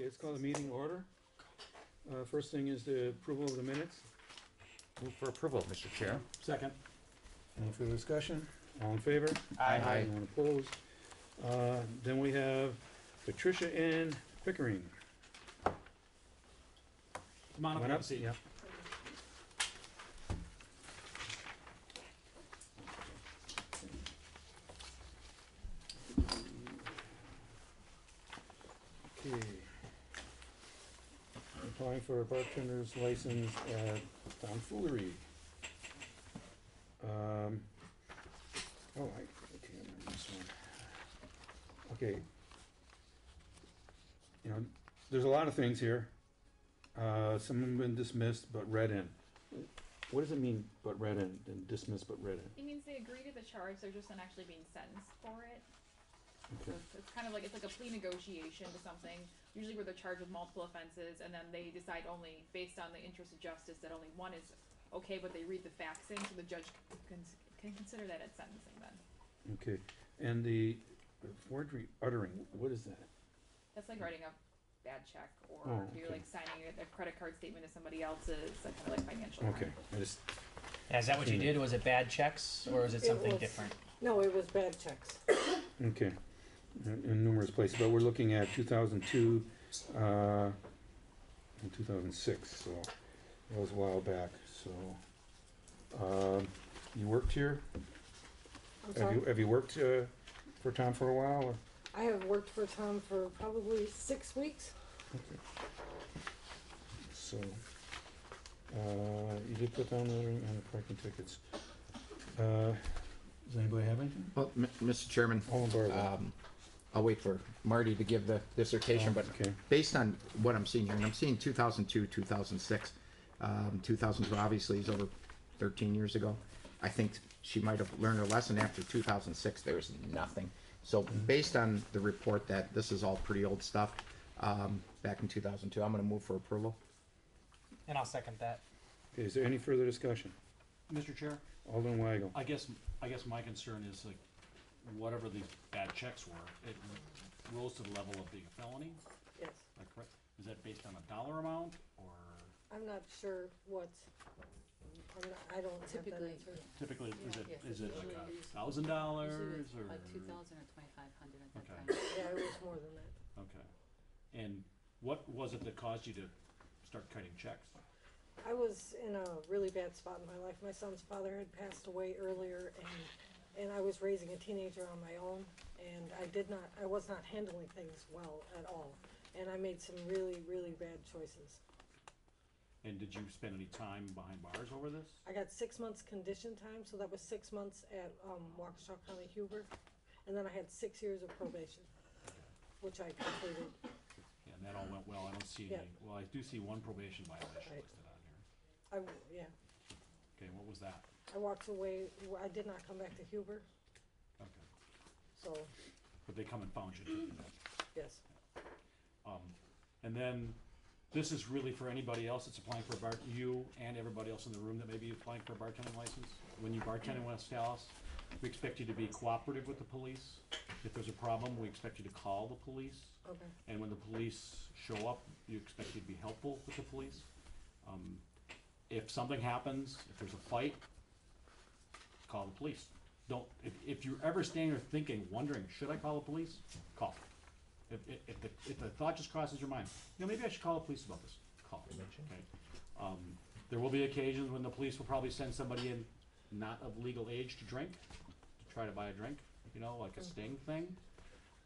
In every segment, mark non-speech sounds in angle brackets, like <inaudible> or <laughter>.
Okay, let's call the meeting order. Uh, First thing is the approval of the minutes. Move for approval, Mr. Chair. Second. Any further discussion? All in favor? Aye. Anyone opposed? Uh, Then we have Patricia Ann Pickering. Come on up, Went have a seat. Yeah. Okay. For a bartender's license at Tomfoolery. Um, oh, I, I remember this one. Okay. You know, there's a lot of things here. Uh, some have been dismissed but read in. What does it mean, but read in, and dismissed but read in? It means they agree to the charge, they're just not actually being sentenced for it. Okay. So it's, it's kind of like, it's like a plea negotiation to something, usually where they're charged with multiple offenses, and then they decide only, based on the interest of justice, that only one is okay, but they read the facts in, so the judge can, can consider that at sentencing then. Okay, and the forgery uttering, what is that? That's like writing a bad check, or Oh, if you're okay. like signing a a credit card statement to somebody else's, that kind of like financial. harm. Okay, I just, Is that what you did? Was it bad checks or was it It something was- different? No, it was bad checks. okay, in in numerous places, but we're looking at two thousand two, uh, and two thousand six, so that was a while back, so. Um, you worked here? I'm Have you, have you worked, uh, for Tom for a while, or? I have worked for Tom for probably six weeks. Okay. So, uh, you did put down the, on the parking tickets. Uh, does anybody have anything? Well, M- Mr. Chairman, All in Bartlett. um, I'll wait for Marty to give the dissertation, but Okay. based on what I'm seeing here, and I'm seeing 2002, 2006, um, 2002 obviously is over 13 years ago. I think she might have learned her lesson after 2006. There was nothing. So based on the report that this is all pretty old stuff um, back in 2002, I'm going to move for approval. And I'll second that. Okay, is there any further discussion? Mr. Chair, Alderman Weigel. I guess, I guess my concern is like, whatever these bad checks were, it rose to the level of being a felony, Yes. is that correct? Is that based on a dollar amount, or I'm not sure what, I'm not, I don't have that Typically. answer. typically, is it, Yes, is it like a usually it's- thousand Usually dollars, it's or? like two thousand or twenty-five hundred at that Okay. time. Yeah, it was more than that. Okay. And what was it that caused you to start cutting checks? I was in a really bad spot in my life. My son's father had passed away earlier and, and I was raising a teenager on my own. And I did not, I was not handling things well at all. And I made some really, really bad choices. And did you spend any time behind bars over this? I got six months condition time, so that was six months at um, Waukesha County Huber. And then I had six years of probation, which I completed. Yeah, and that all went well, I don't see any, well, I do see one probation violation Right. listed on here. I, w- yeah, Okay, what was that? I walked away, I did not come back to Huber, Okay, so, but they come and found you that. yes. Um, and then, this is really for anybody else that's applying for a bar, you and everybody else in the room that may be applying for a bartending license. When you bartend in West Allis, we expect you to be cooperative with the police. If there's a problem, we expect you to call the police. Okay, And when the police show up, you expect you to be helpful with the police. Um, If something happens, if there's a fight, call the police. Don't, if, if you're ever standing there thinking, wondering, should I call the police? Call. If, if, if the, if the thought just crosses your mind, you know, maybe I should call the police about this, call. Okay. Um, There will be occasions when the police will probably send somebody in not of legal age to drink, to try to buy a drink, you know, like a sting thing.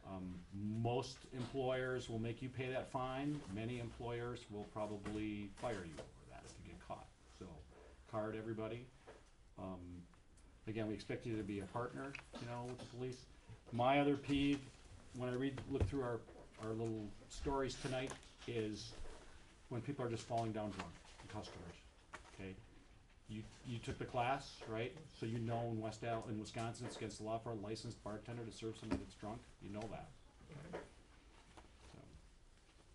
Um, Most employers will make you pay that fine. Many employers will probably fire you over that if you get caught. So, card everybody. Um, Again, we expect you to be a partner, you know, with the police. My other peeve, when I read, look through our, our little stories tonight, is when people are just falling down drunk, customers, okay? You, you took the class, right? So you know in West Al, in Wisconsin, it's against the law for a licensed bartender to serve somebody that's drunk, you know that. So,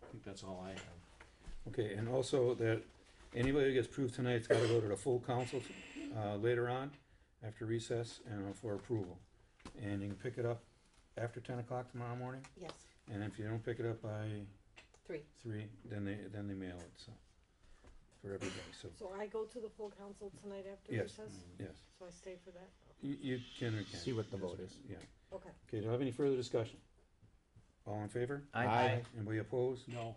I think that's all I have. Okay, and also that anybody who gets approved tonight's gotta go to the full council, uh, later on, after recess, and for approval. And you can pick it up after ten o'clock tomorrow morning, yes, and if you don't pick it up by Three. three, then they, then they mail it, so, for everybody, so, So I go to the full council tonight after yes, recess? Mm-hmm. yes. So I stay for that? You, you can or can't. See what the vote is. Yeah. Okay. Okay, do I have any further discussion? All in favor? Aye. Anybody opposed? No,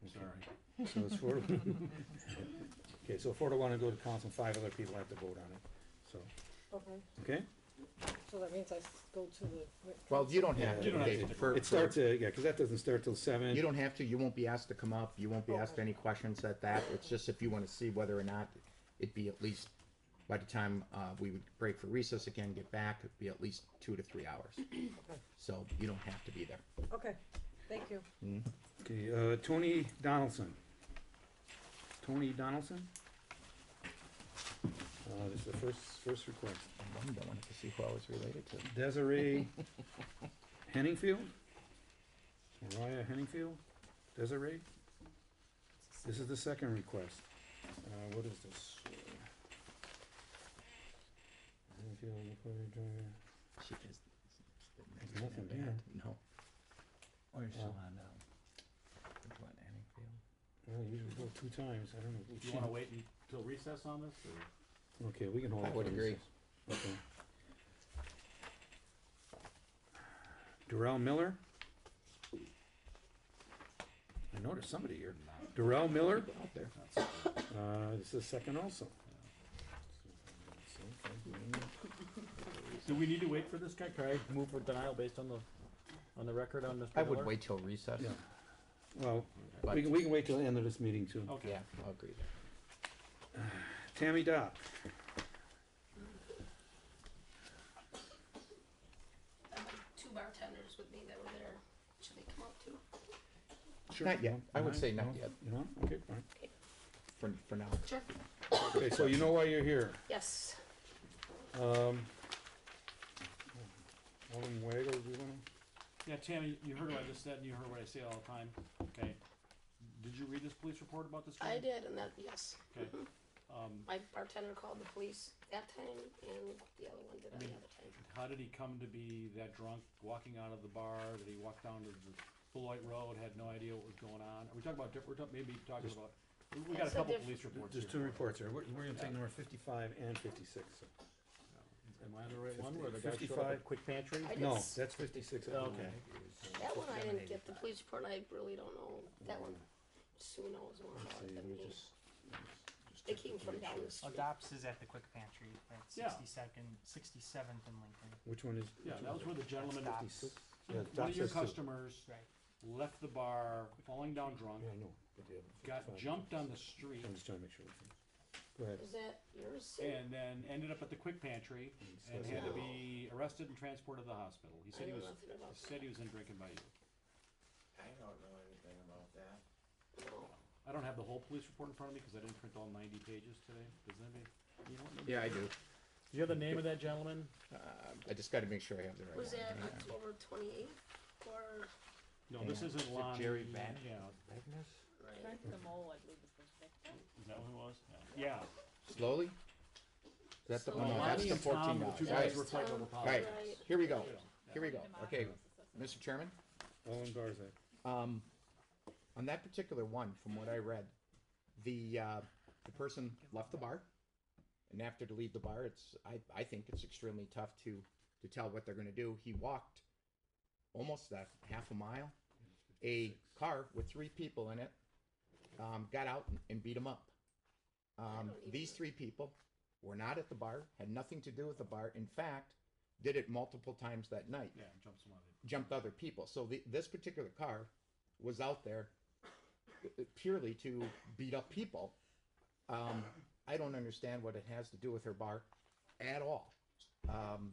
<sighs> Okay, sorry. So it's four to <laughs> <laughs> Okay, so four to one to go to council, five other people have to vote on it, so, Okay, okay? so that means I s- go to the. Well, you don't have to, you don't have to David, for, It starts, uh, yeah, cause that doesn't start till seven. You don't have to, you won't be asked to come up, you won't be asked any questions at that, it's just if you wanna see whether or not it'd be at least, by the time, uh, we would break for recess again, get back, it'd be at least two to three hours. So you don't have to be there. Okay, thank you. Okay, uh, Tony Donaldson. Tony Donaldson? Uh, this is the first, first request. I wanted to see who I was related to. Desiree <laughs> Henningfield? Mariah Henningfield? Desiree? This is the second request. Uh, what is this? Henningfield, Macquarie Drive. She is. There's nothing there. No. Or you're still on, Well, you usually go two times, I don't know. Do you wanna wait until recess on this, or? Okay, we can hold. I it would agree. Okay. Darrell Miller? I know there's somebody here. Darrell Miller, Out there. uh, this is second also. Do we need to wait for this guy? Can I move for denial based on the, on the record on Mr. I would Miller? wait till recess. Yeah. Well, we can, we can wait till the end of this meeting too. Okay. Yeah, I'll agree there. Tammy Dock, I have two bartenders with me that were there. Should they come up too? Not yet. I would say not No? yet. You know, okay, fine. For, for now. Sure. Okay, so you know why you're here. Yes. Um, Alderman Weigel, do you wanna? Yeah, Tammy, you heard what I just said, and you heard what I say all the time, okay? Did you read this police report about this guy? I did, and that, yes. Okay, um, My bartender called the police that time, and the other one did on the other time. how did he come to be that drunk, walking out of the bar, did he walk down to the Beloit Road, had no idea what was going on? Are we talking about, diff- we're talking, maybe talking about, we- we got a That's a couple diff- police reports There's here. two reports here. We're, we're gonna take number fifty-five and fifty-six. so- Am I the right one, where the guy showed up 55? at Quick Pantry? I No, s- that's fifty-six. Oh, okay. That one I didn't get, the police report, I really don't know. That one, Sue knows more about See, it than me me. just- just They came from make down the street. Adopts is at the Quick Pantry at Yeah. sixty-second, sixty-seventh and Lincoln. Which one is? Yeah, that was one? where the gentleman, Adopts. Yeah, one Doc of your says two. customers Right. left the bar, falling down drunk, Yeah, I know. but the other got 55. jumped on the street, I'm just trying to make sure. We can- Go ahead. Is that yours, Sue? and then ended up at the Quick Pantry and had to be arrested and transported to the hospital. He I said he know was, nothing about he said he was in drinking by you. I don't know anything about that. I don't have the whole police report in front of me, cause I didn't print all ninety pages today. Does anybody, you know? what- Yeah, I do. Do you have the name of that gentleman? Uh, I just gotta make sure I have the right one. Was that October twenty-eighth, or, No, this Yeah. isn't Is it Lonnie. Jerry Van- Yeah, right? Back to the mole, I believe is the victim. is that who it was? Yeah. Slowly? Is that the, oh, no, that's the fourteen were dollars. Right, guys who were fighting over right, politics. here we go, here we go. Okay, Mr. Chairman? Owen Barczak. Um, on that particular one, from what I read, the, uh, the person left the bar. And after to leave the bar, it's, I, I think it's extremely tough to, to tell what they're gonna do. He walked almost that half a mile. A car with three people in it, um, got out and- and beat him up. Um, these three people were not at the bar, had nothing to do with the bar. In fact, did it multiple times that night Yeah, jump somebody. jumped other people. So the, this particular car was out there purely to beat up people. Um, I don't understand what it has to do with her bar at all. Um,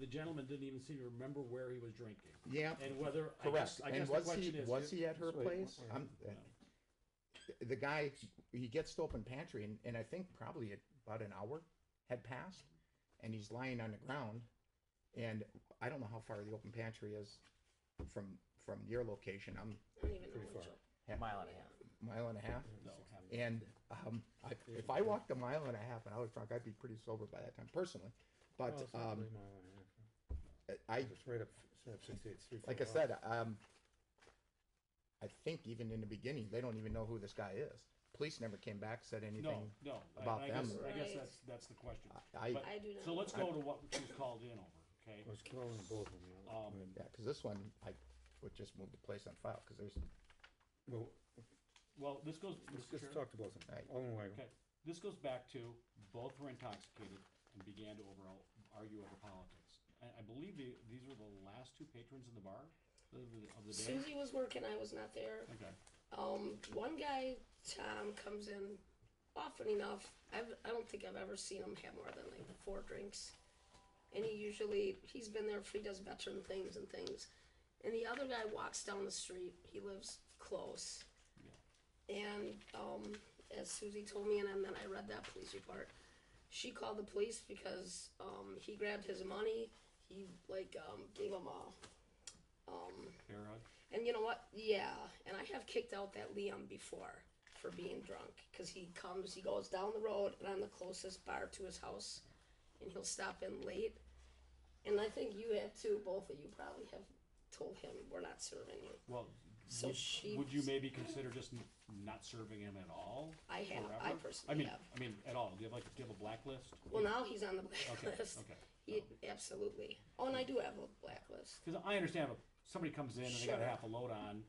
The gentleman didn't even seem to remember where he was drinking. yeah, And whether, I correct. guess, I And guess the was question he is. was he at her Wait, place? wait. I'm, the guy he gets to open pantry and, and I think probably about an hour had passed, and he's lying on the ground, and I don't know how far the open pantry is from from your location. I'm I don't even know Pretty which far. one. half, Mile and a half. mile and a half. No, And um, I, if I walked a mile and a half and I was drunk, I'd be pretty sober by that time, personally. But it's um, really mile and a half. I, It's right up, it's Snap sixty-eight, three. Like I said, um, I think even in the beginning, they don't even know who this guy is. Police never came back, said anything. no, I- about I guess, them. I guess Right. that's, that's the question. I- But- I do not So let's know. go to what she was called in over, okay? I was calling both of them, you. Um, Yeah, because this one, I would just move the place on file, because there's, Well, Well, this goes, let's Mr. just Chair. talk to both of them. Right. All in wagon. Okay, this goes back to both were intoxicated and began to over, argue over politics. I, I believe the, these were the last two patrons in the bar of the, of the day? Susie was working, I was not there. Okay, Um, one guy, Tom, comes in often enough. I've, I don't think I've ever seen him have more than like four drinks. And he usually, he's been there, for, he does veteran things and things. And the other guy walks down the street, he lives close. yeah. And um, as Susie told me, and then I read that police report, she called the police because um, he grabbed his money. He like um, gave him a um, hug? and you know what? Yeah, and I have kicked out that Liam before for being drunk because he comes, he goes down the road, and I'm the closest bar to his house, and he'll stop in late. And I think you have too. Both of you probably have told him we're not serving you. Well, So would, she- would you maybe consider just n- not serving him at all? I have. I personally I mean, have. I mean, at all. Do you have like, do you have a blacklist? Well, now he's on the blacklist. okay. He, absolutely. Oh, and I do have a blacklist. Because I understand if somebody comes in and they got Sure. half a load on,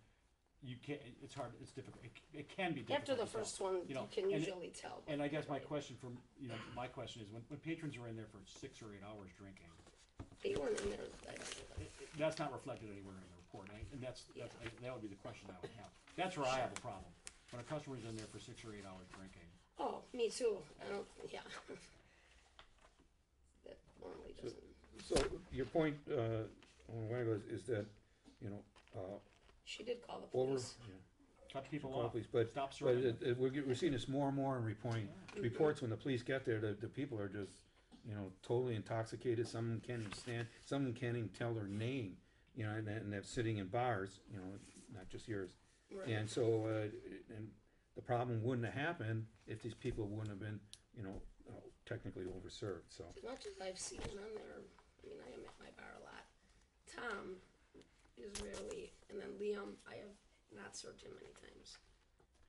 you can't, it's hard, it's difficult, it, it can be difficult. After the to tell, first one, you, know, can and it- usually tell. And I guess my question from, you know, my question is, when, when patrons are in there for six or eight hours drinking, they weren't in there. I don't know. it- it- that's not reflected anywhere in the report, and I- and that's, that's, I- that would be the question I would have. That's where I have a problem. When a customer's in there for six or eight hours drinking, Oh, me too. I don't. Yeah. <laughs> that normally doesn't. So your point, uh, on Wago is, is that, you know, uh, She did call the over, police. yeah, cut people call the off, police, but, stop but serving. it, it, we're, get- we're seeing this more and more in reporting, reports when the police get there, the, the people are just, you know, totally intoxicated, some can't even stand, some can't even tell their name, you know, and, and they're sitting in bars, you know, not just yours. Right. And so, uh, and the problem wouldn't have happened if these people wouldn't have been, you know, uh, technically overserved, so. As much as I've seen on there, I mean, I am at my bar a lot. Tom is rarely, and then Liam, I have not served him many times,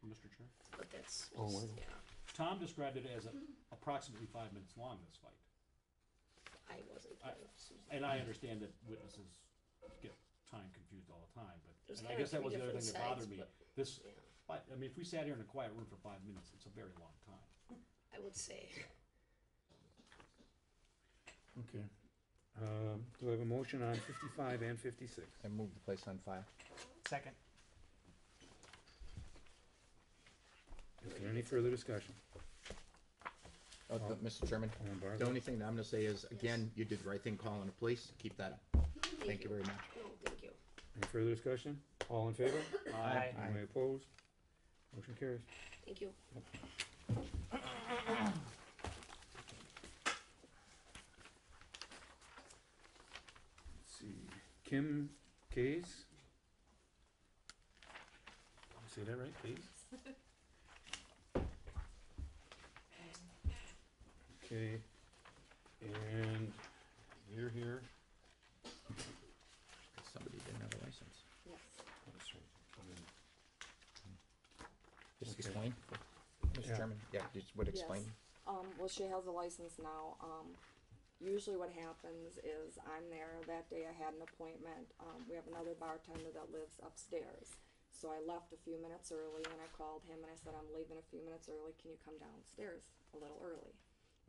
Mr. Chair? but that's Oh, just, wow. yeah. Tom described it as a- approximately five minutes long, this fight. I wasn't part of Susan. And I understand that witnesses get time confused all the time, but, There's and I kinda guess that three was the other thing different that bothered me. but- This, Yeah, but, I mean, if we sat here in a quiet room for five minutes, it's a very long time. I would say. Okay. Um, do I have a motion on fifty-five and fifty-six? I move the place on file. Second. Is there any further discussion? Oh, Oh. Mr. Chairman, Alderman Bartley? the only thing that I'm gonna say is, again, you did the right thing calling the police, keep that up. Thank you very much. No, thank you. Any further discussion? All in favor? Aye. Anybody opposed? Motion carries. Thank you. Let's see, Kim Kays? Did I Say that right, Kays? Okay, and you're here. Somebody didn't have a license. Yes. Oh, that's right. Just Okay. explain, Yeah. Mr. Chairman, yeah, just would explain. Yes. Um, well, she has a license now. Um, usually what happens is I'm there, that day I had an appointment. Um, we have another bartender that lives upstairs. So I left a few minutes early and I called him and I said, I'm leaving a few minutes early, can you come downstairs a little early?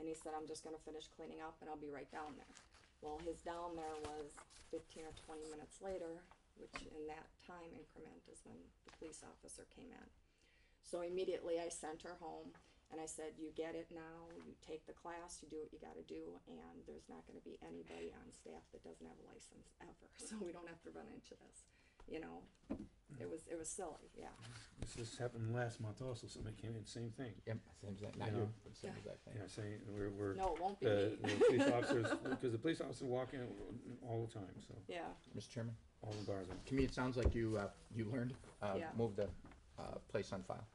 And he said, I'm just gonna finish cleaning up and I'll be right down there. Well, his down there was fifteen or twenty minutes later, which in that time increment is when the police officer came in. So immediately I sent her home and I said, You get it now, you take the class, you do what you gotta do, and there's not gonna be anybody on staff that doesn't have a license ever. <laughs> So we don't have to run into this. You know, it was it was silly, yeah. This has happened last month also, somebody came in, same thing. Yep, same exact, not You you, know. but same exact thing. Yeah, saying, we're, we're. No, it won't be The, me. the police officers, because the police officers walk in all the time, so, Yeah. Mr. Chairman, all the bars are. to me, it sounds like you, uh, you learned, uh, Yeah. move the, uh, place on file.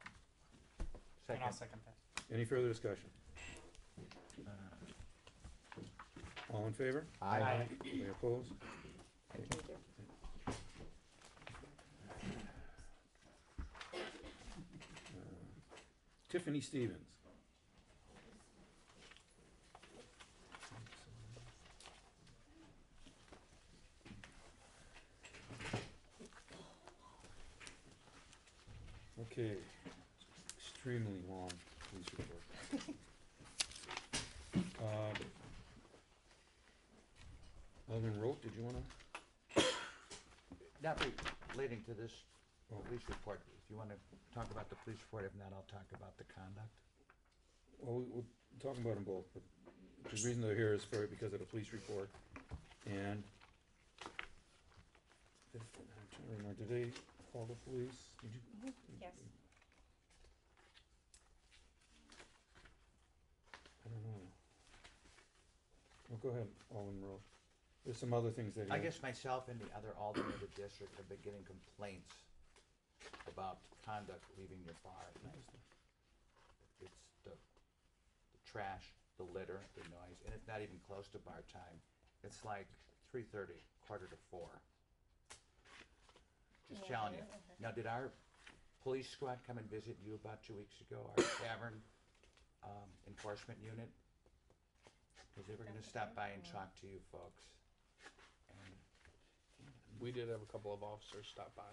And I'll Second. second that. Any further discussion? All in favor? Aye. Anybody opposed? Thank you. Tiffany Stevens. Okay, extremely long police report. Um, Alderman Rote, did you wanna? Not relating to this Oh. police report, if you wanna talk about the police report, if not, I'll talk about the conduct. Well, we- we're talking about them both, but the reason they're here is for, because of the police report, and I'm trying to remember, did they call the police? Did you? Mm-hmm, yes. I don't know. Well, go ahead, Alderman Rowe. There's some other things that. I guess myself and the other aldermen of the district have been getting complaints about conduct leaving your bar at night. It's the, the trash, the litter, the noise, and it's not even close to bar time. It's like three thirty, quarter to four. Just telling you. Now, did our police squad come and visit you about two weeks ago, our tavern, um, enforcement unit? Cause they were gonna stop by and talk to you folks. And We did have a couple of officers stop by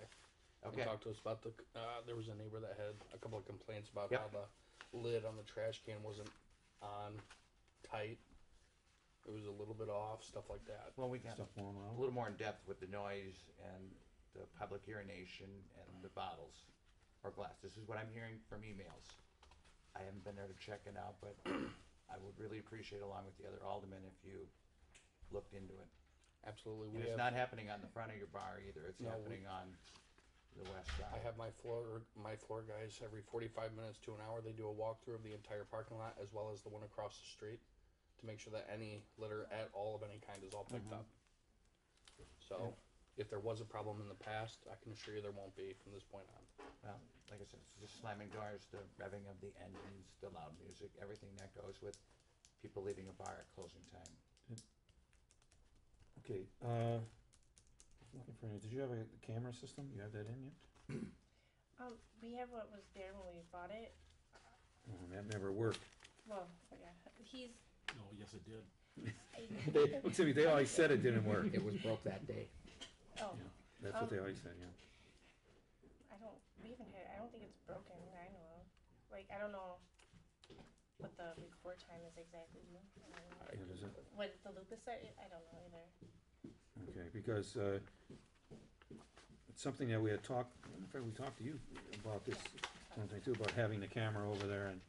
and Okay. talk to us about the. Uh, there was a neighbor that had a couple of complaints about Yep. how the lid on the trash can wasn't on tight. It was a little bit off, stuff like that. Well, we got Stuff going a little more in depth with the noise and the public urination and the bottles or glass. This is what I'm hearing from emails. I haven't been there to check it out, but <clears throat> I would really appreciate, along with the other aldermen, if you looked into it. Absolutely, And we it's have. not happening on the front of your bar either. It's No, we- happening on the west side. I have my floor my floor guys every 45 minutes to an hour. They do a walkthrough of the entire parking lot as well as the one across the street to make sure that any litter at all of any kind is all picked mm-hmm. up. So, if there was a problem in the past, I can assure you there won't be from this point on. Well, like I said, it's just slamming doors, the revving of the engines, the loud music, everything that goes with people leaving a bar at closing time. Okay, uh, looking for, any- did you have a camera system? You have that in yet? <clears throat> Um, we have what was there when we bought it. Oh, that never worked. Well, yeah, he's. No, yes, it did. <laughs> They, <laughs> looks at me, they always said it didn't work. It was broke that day. Oh, Yeah, That's what they always said, yeah. I don't. We haven't had. I don't think it's broken. that I know of. Like I don't know what the record time is exactly. I don't know. What is it? What the loop is? I don't know either. Okay, because, uh, it's something that we had talked, in fact, we talked to you about this, something too, about having the camera over there and,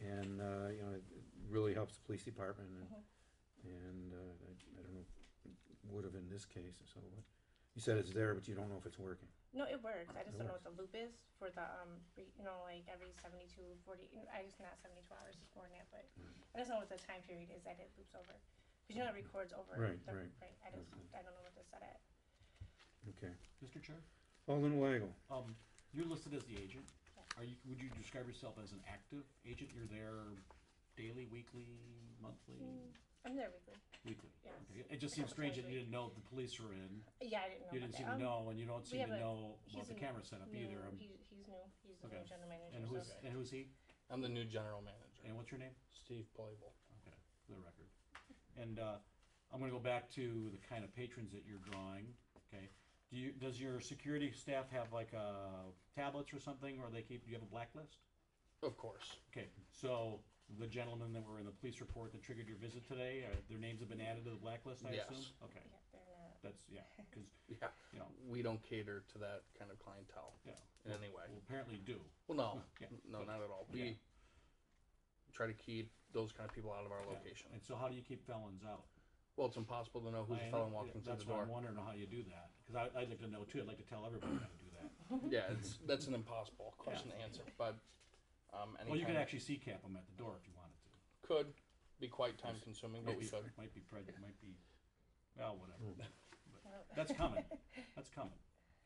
and, uh, you know, it it really helps the police department and, and, uh, I, I don't know, would have in this case, so what? You said it's there, but you don't know if it's working. No, it works. I just It don't know what the loop is for the um. Re, you know, like every 72, 40. I guess not seventy two hours is more than that, but I just know what the time period is that it loops over. Because you know it records over. Right, the, right. I just I don't know what to set at. Okay. Mr. Chair, Alderman Weigel, um, you're listed as the agent. Yes. Are you, would you describe yourself as an active agent? You're there daily, weekly, monthly, I'm there weekly. Weekly? Yes. Okay. It just seems strange that you didn't know the police were in. Yeah, I didn't know. You didn't that. seem to Um, know, and you don't seem have to a- know he's about the a camera setup new- either. Um, He, he's new. He's the Okay. new general manager. And who's, so- and who's he? I'm the new general manager, And what's your name? Steve Playable. Okay, for the record. And, uh, I'm gonna go back to the kind of patrons that you're drawing, okay? Do you, does your security staff have like, uh, tablets or something, or they keep, do you have a blacklist? Of course. Okay, so the gentlemen that were in the police report that triggered your visit today, uh, their names have been added to the blacklist, I Yes. assume? Okay, Yeah, they're not. that's, yeah, cause, <laughs> Yeah. you know, We don't cater to that kind of clientele yeah. in any way. Well, apparently do. Well, no, <laughs> Yeah. no, not at all. Yeah. We try to keep those kind of people out of our Yeah. location. And so how do you keep felons out? Well, it's impossible to know who's I a know- felon walking through the That's why I'm door. wondering how you do that, cause I, I'd like to know too, I'd like to tell everybody how to do that. <laughs> Yeah, it's that's an impossible question to answer, but um, Well, you anytime could actually see cap them at the door if you wanted to. could be quite time consuming, but we Might be- could. Might be pred, might be, well, whatever. <laughs> But That's coming, that's coming.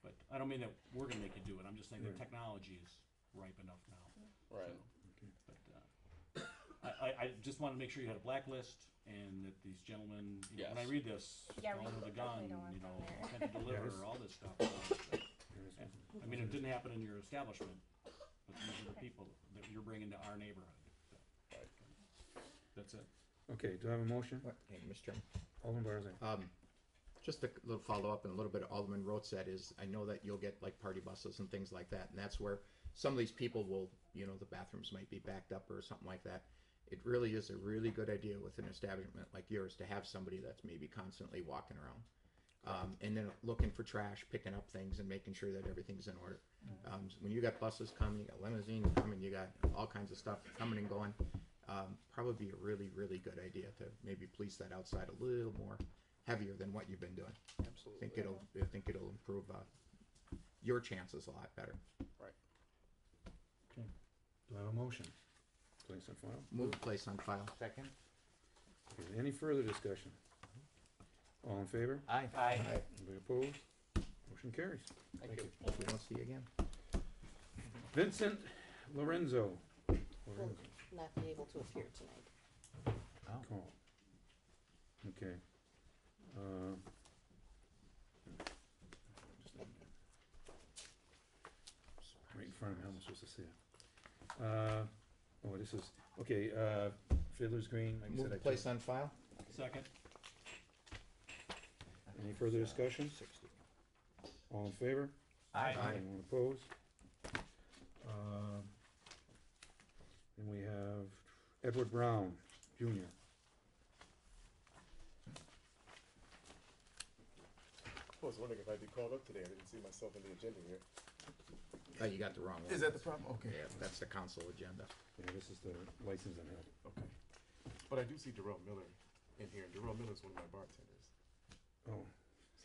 But I don't mean that we're gonna make you do it, I'm just saying the Right. technology is ripe enough now. Right. But, uh, I, I, I just wanted to make sure you had a blacklist and that these gentlemen, you know, when I Yes. read this, Yeah, felon we with a definitely gun, don't want you know, them there. intent to Yeah, <laughs> deliver, this- all this stuff. Here's- and, I mean, it didn't happen in your establishment, but these are the people that you're bringing to our neighborhood. That's it. Okay, do I have a motion? What, hey, Mr. Chairman? Alderman Barczak. Um, just a little follow-up and a little bit of Alderman Roth said is, I know that you'll get like party buses and things like that, and that's where some of these people will, you know, the bathrooms might be backed up or something like that. It really is a really good idea with an establishment like yours to have somebody that's maybe constantly walking around. Um, and then looking for trash, picking up things and making sure that everything's in order. Um, when you got buses coming, you got limousines coming, you got all kinds of stuff coming and going. Um, probably be a really, really good idea to maybe police that outside a little more heavier than what you've been doing. I Absolutely. think it'll, I think it'll improve, uh, your chances a lot better. Right. Okay, do I have a motion? Place on file. Move place on file. Second? Okay, any further discussion? All in favor? Aye. Aye. Anybody opposed? Motion carries. Thank you. Hope we don't see you again. Vincent Lorenzo. will Lorenzo. not be able to appear tonight. Call. Okay. Uh, Right in front of me, how am I supposed to see it? Uh, oh, this is, okay, uh, Fiddler's Green, like I Move said, the I place took, on file. Second, any further discussion? All in favor? Aye. Anyone opposed? Um, Then we have Edward Brown, Junior. I was wondering if I'd be called up today. I didn't see myself in the agenda here. Oh, you got the wrong one. Is that the problem? Okay. Yeah, that's the council agenda. Yeah, this is the license and health. Okay. But I do see Darrell Miller in here, and Darrell Miller's one of my bartenders. Oh,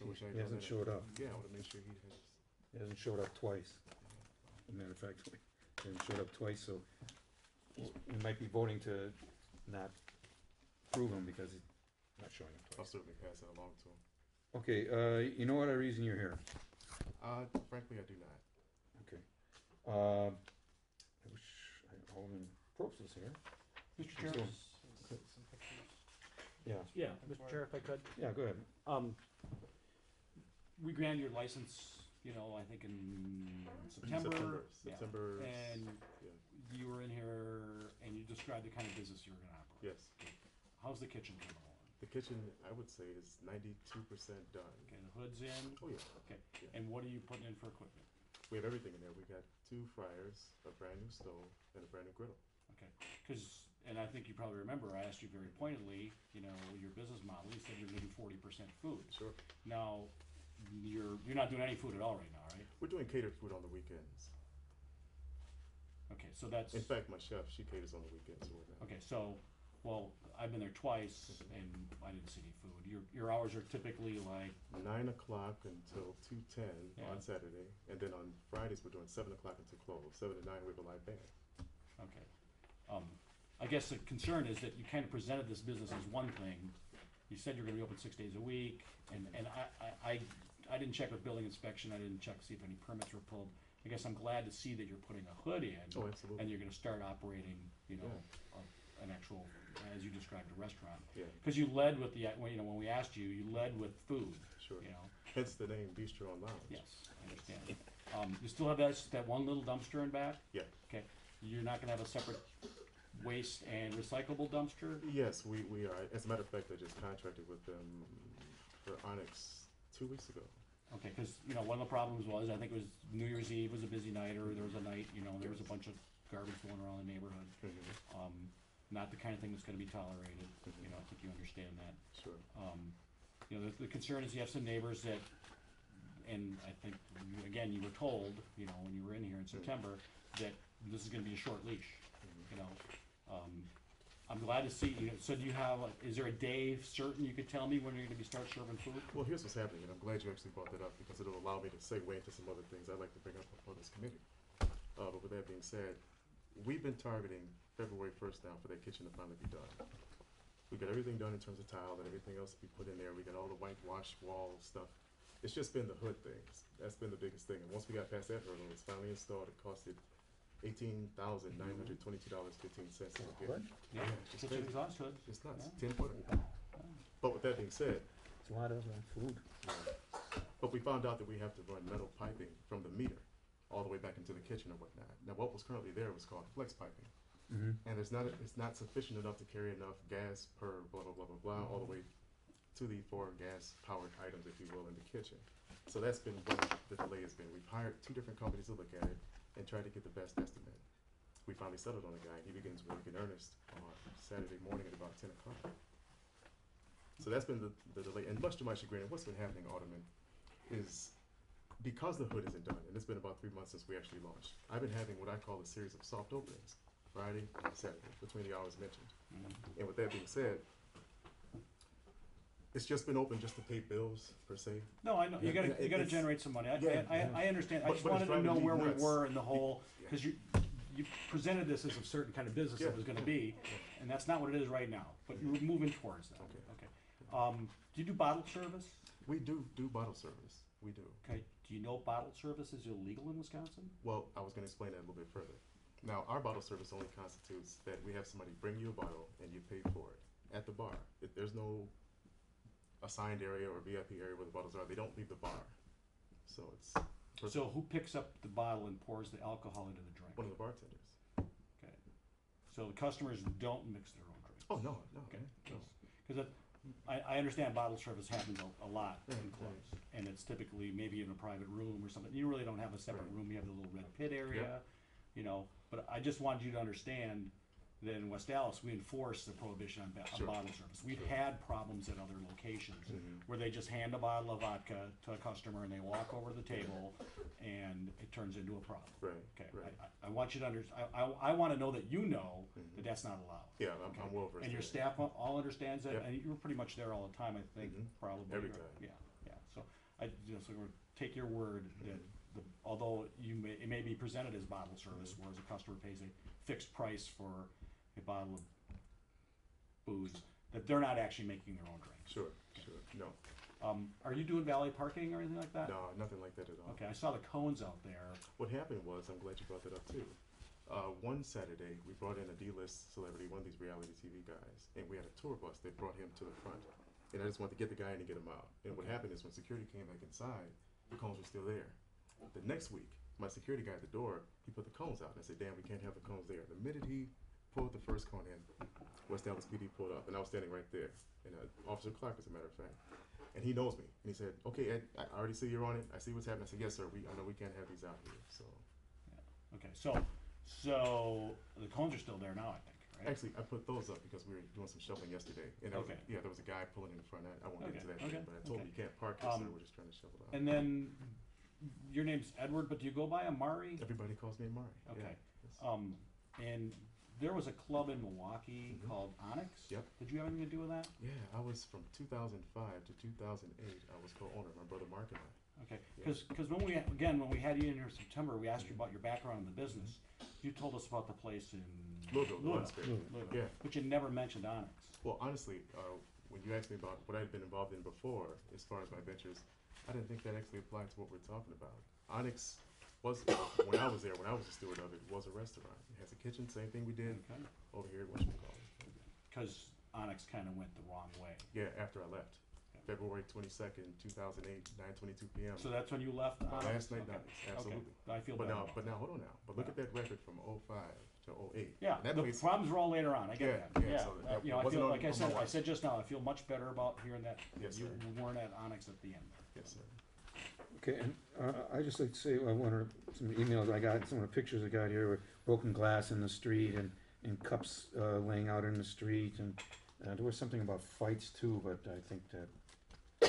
So which I He hasn't showed up. Yeah, I want to make sure he has. he hasn't showed up twice. As a matter of fact, <laughs> he hasn't showed up twice, so we we might be voting to not prove him because he's not showing up I'll twice. certainly pass that along to him. Okay, uh, you know what other reason you're here? Uh, frankly, I do not. Okay. Um, I wish I- Alderman Probst was here. Mr. Chair. So- Yeah, Yeah, Mr. Chair, if I could. yeah, go ahead. Um, we granted your license, you know, I think in September. September. yeah. September. And Yeah. you were in here and you described the kind of business you were gonna operate. Yes. How's the kitchen coming along? The kitchen, I would say, is ninety-two percent done. Okay, the hood's in, Oh yeah. okay, Yeah. and what are you putting in for equipment? We have everything in there. We got two fryers, a brand new stove, and a brand new griddle. Okay, cause, and I think you probably remember, I asked you very pointedly, you know, your business model, you said you're gonna forty percent food. Sure. Now, you're, you're not doing any food at all right now, right? We're doing catered food on the weekends. Okay, so that's. In fact, my chef, she caters on the weekends. So we're not. Okay, so, well, I've been there twice and I didn't see any food. Your, your hours are typically like, nine o'clock until two ten Yeah. on Saturday, and then on Fridays we're doing seven o'clock until close. Seven to nine we have a live band. okay. Um, I guess the concern is that you kind of presented this business as one thing. You said you're gonna be open six days a week, and, and I, I, I, I didn't check with building inspection, I didn't check to see if any permits were pulled. I guess I'm glad to see that you're putting a hood in. Oh, absolutely. And you're gonna start operating, you know, a- an actual, as you described, a restaurant. Yeah, Cause you led with the, when, you know, when we asked you, you led with food, sure. you know? Hence the name Bistro and Lounge. Yes, I understand. Um, you still have that, that one little dumpster in back? Yeah. Okay, you're not gonna have a separate waste and recyclable dumpster? Yes, we, we are. As a matter of fact, I just contracted with them for Onyx two weeks ago. Okay, cause, you know, one of the problems was, I think it was New Year's Eve was a busy night, or there was a night, you know, there was a bunch of garbage going around the neighborhood. Um, not the kind of thing that's gonna be tolerated, you know, I think you understand that. Sure. Um, you know, the, the concern is you have some neighbors that, and I think, you- again, you were told, you know, when you were in here in September, that this is gonna be a short leash, you know? Um, I'm glad to see, you so do you have, is there a day certain you could tell me when you're gonna be start serving food? Well, here's what's happening, and I'm glad you actually brought that up because it'll allow me to segue into some other things I'd like to bring up before this committee. Uh, but with that being said, we've been targeting February first now for that kitchen to finally be done. We got everything done in terms of tile and everything else to be put in there. We got all the whitewash wall stuff. It's just been the hood things. That's been the biggest thing. And once we got past that hurdle, it's finally installed. It costed eighteen thousand nine hundred twenty-two dollars fifteen cents. What? Yeah, it's kitchen crazy. exhaust hood. It's nuts, Yeah. ten footer. But with that being said, It's a lot of uh, food. but we found out that we have to run metal piping from the meter all the way back into the kitchen and whatnot. Now, what was currently there was called flex piping. Mhm. And there's not, it's not sufficient enough to carry enough gas per blah, blah, blah, blah, blah, all the way to the four gas powered items, if you will, in the kitchen. So that's been what the delay has been. We've hired two different companies to look at it and tried to get the best estimate. We finally settled on a guy, and he begins work in earnest on Saturday morning at about ten o'clock. So that's been the, the delay, and much to my chagrin, and what's been happening, Alderman, is because the hood isn't done, and it's been about three months since we actually launched, I've been having what I call a series of soft openings, Friday and Saturday, between the hours mentioned. Mm-hmm. And with that being said, it's just been open just to pay bills, per se. No, I know, you Yeah, gotta, yeah, you gotta it's- generate some money, I, yeah, I, yeah. I, I understand, I But- just but it's wanted to driving know me where we nuts. were in the whole, Yeah. cause you, you presented this as a certain kind of business it was gonna be, and that's not what it is right now, but you're moving towards that, Okay. okay. Um, do you do bottle service? We do do bottle service, we do. Okay, do you know bottle service is illegal in Wisconsin? Well, I was gonna explain that a little bit further. Now, our bottle service only constitutes that we have somebody bring you a bottle and you pay for it at the bar. If there's no assigned area or VIP area where the bottles are, they don't leave the bar. So it's So who picks up the bottle and pours the alcohol into the drink? one of the bartenders. Okay, so the customers don't mix their own drinks? Oh, no, no, Okay, no. because I, I understand bottle service happens a, a lot in Right, clubs, and it's typically maybe in a private room or something, you really don't have a separate Right. room, you have the little red pit area, you know, but I just wanted you to understand that in West Allis, we enforce the prohibition on, ba- on Sure. bottle service. We've had problems at other locations, Mhm. where they just hand a bottle of vodka to a customer and they walk over to the table, <laughs> and it turns into a problem. Right, Okay, right. I, I, I want you to under, I, I, I wanna know that you know Mhm. that that's not allowed. Yeah, I'm, Okay. I'm well versed. And your in it. staff all- all understands that, Yep. and you're pretty much there all the time, I think, Mhm. probably. Every time. Yeah, yeah, so I just, we're take your word that, the although you may, it may be presented as bottle service, Mm-hmm. whereas a customer pays a fixed price for a bottle of booze, that they're not actually making their own drinks. Sure, sure, no, Um, are you doing valet parking or anything like that? no, nothing like that at all. Okay, I saw the cones out there. What happened was, I'm glad you brought that up too. Uh, one Saturday, we brought in a D-list celebrity, one of these reality TV guys, and we had a tour bus that brought him to the front. And I just wanted to get the guy in and get him out. And what happened is when security came back inside, the cones were still there. The next week, my security guy at the door, he put the cones out, and I said, "Damn, we can't have the cones there." The minute he pulled the first cone in, West Allis PD pulled up, and I was standing right there. And uh, Officer Clark, as a matter of fact, and he knows me, and he said, "Okay, Ed, I already see you're on it. I see what's happening." I said, "Yes, sir. We I know we can't have these out here." So Okay, so, so the cones are still there now, I think, right? actually, I put those up because we were doing some shoveling yesterday, and there was, Okay. yeah, there was a guy pulling in the front. I, I won't get into that, okay, thing, but I told him okay. you can't park here. Um, We're just trying to shovel out. And then, your name's Edward, but do you go by Amari? Everybody calls me Mari. Okay. Yes. Um, and there was a club in Milwaukee Mhm. called Onyx. Yep. Did you have anything to do with that? Yeah, I was from 2005 to 2008. I was co-owner. My brother Mark and I. Okay, Yeah. because, when we, again, when we had you in here in September, we asked you about your background in the business. You told us about the place in Louisville, Louisville, Lunsford. Louisville, Yeah. but you never mentioned Onyx. Well, honestly, uh, when you asked me about what I had been involved in before, as far as my ventures, I didn't think that actually applied to what we're talking about. Onyx was, when I was there, when I was a steward of it, was a restaurant. It has a kitchen, same thing we did Okay, over here at whatchamacallit. because Onyx kind of went the wrong way. Yeah, after I left. February twenty-second, two thousand eight, nine twenty-two PM. So that's when you left Onyx? Last night, Okay, nights, okay. absolutely. I feel But better. now, but now, hold on now. But look at that record from 05 to 08. Yeah, That the place- problems were all later on, I Yeah, get that, yeah, yeah. so Uh, that You know, I wasn't feel, on- like I on my said, I watch. said just now, I feel much better about hearing that Yes, you sir. weren't at Onyx at the end. Yes, sir. Okay, and uh, I just like to say, I wonder, some of the emails I got, some of the pictures I got here, were broken glass in the street and, and cups uh, laying out in the street, and uh, there was something about fights too, but I think that uh,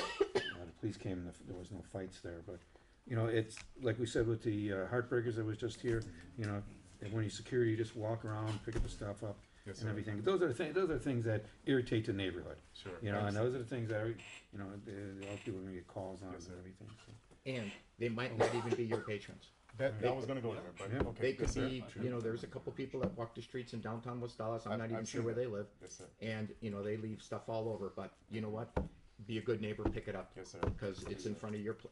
the police came, and the- there was no fights there, but, you know, it's, like we said with the uh, Heartbreakers that was just here, you know, and when you security, you just walk around, pick up the stuff up Yes, and sir. everything. Those are the things, those are things that irritate the neighborhood, Sure. you know, and those are the things that, are, you know, the, all people are gonna get calls on Yes, and sir. everything, so. And they might not even be your patrons. That, that was gonna go there, but, Yeah. okay. They could yes, sir. be, you know, there's a couple people that walk the streets in downtown West Allis, I'm I've- not even I've sure seen where that. they live. Yes, sir. And, you know, they leave stuff all over, but you know what? be a good neighbor, pick it up. Yes, sir. Because it's in front of your, pl-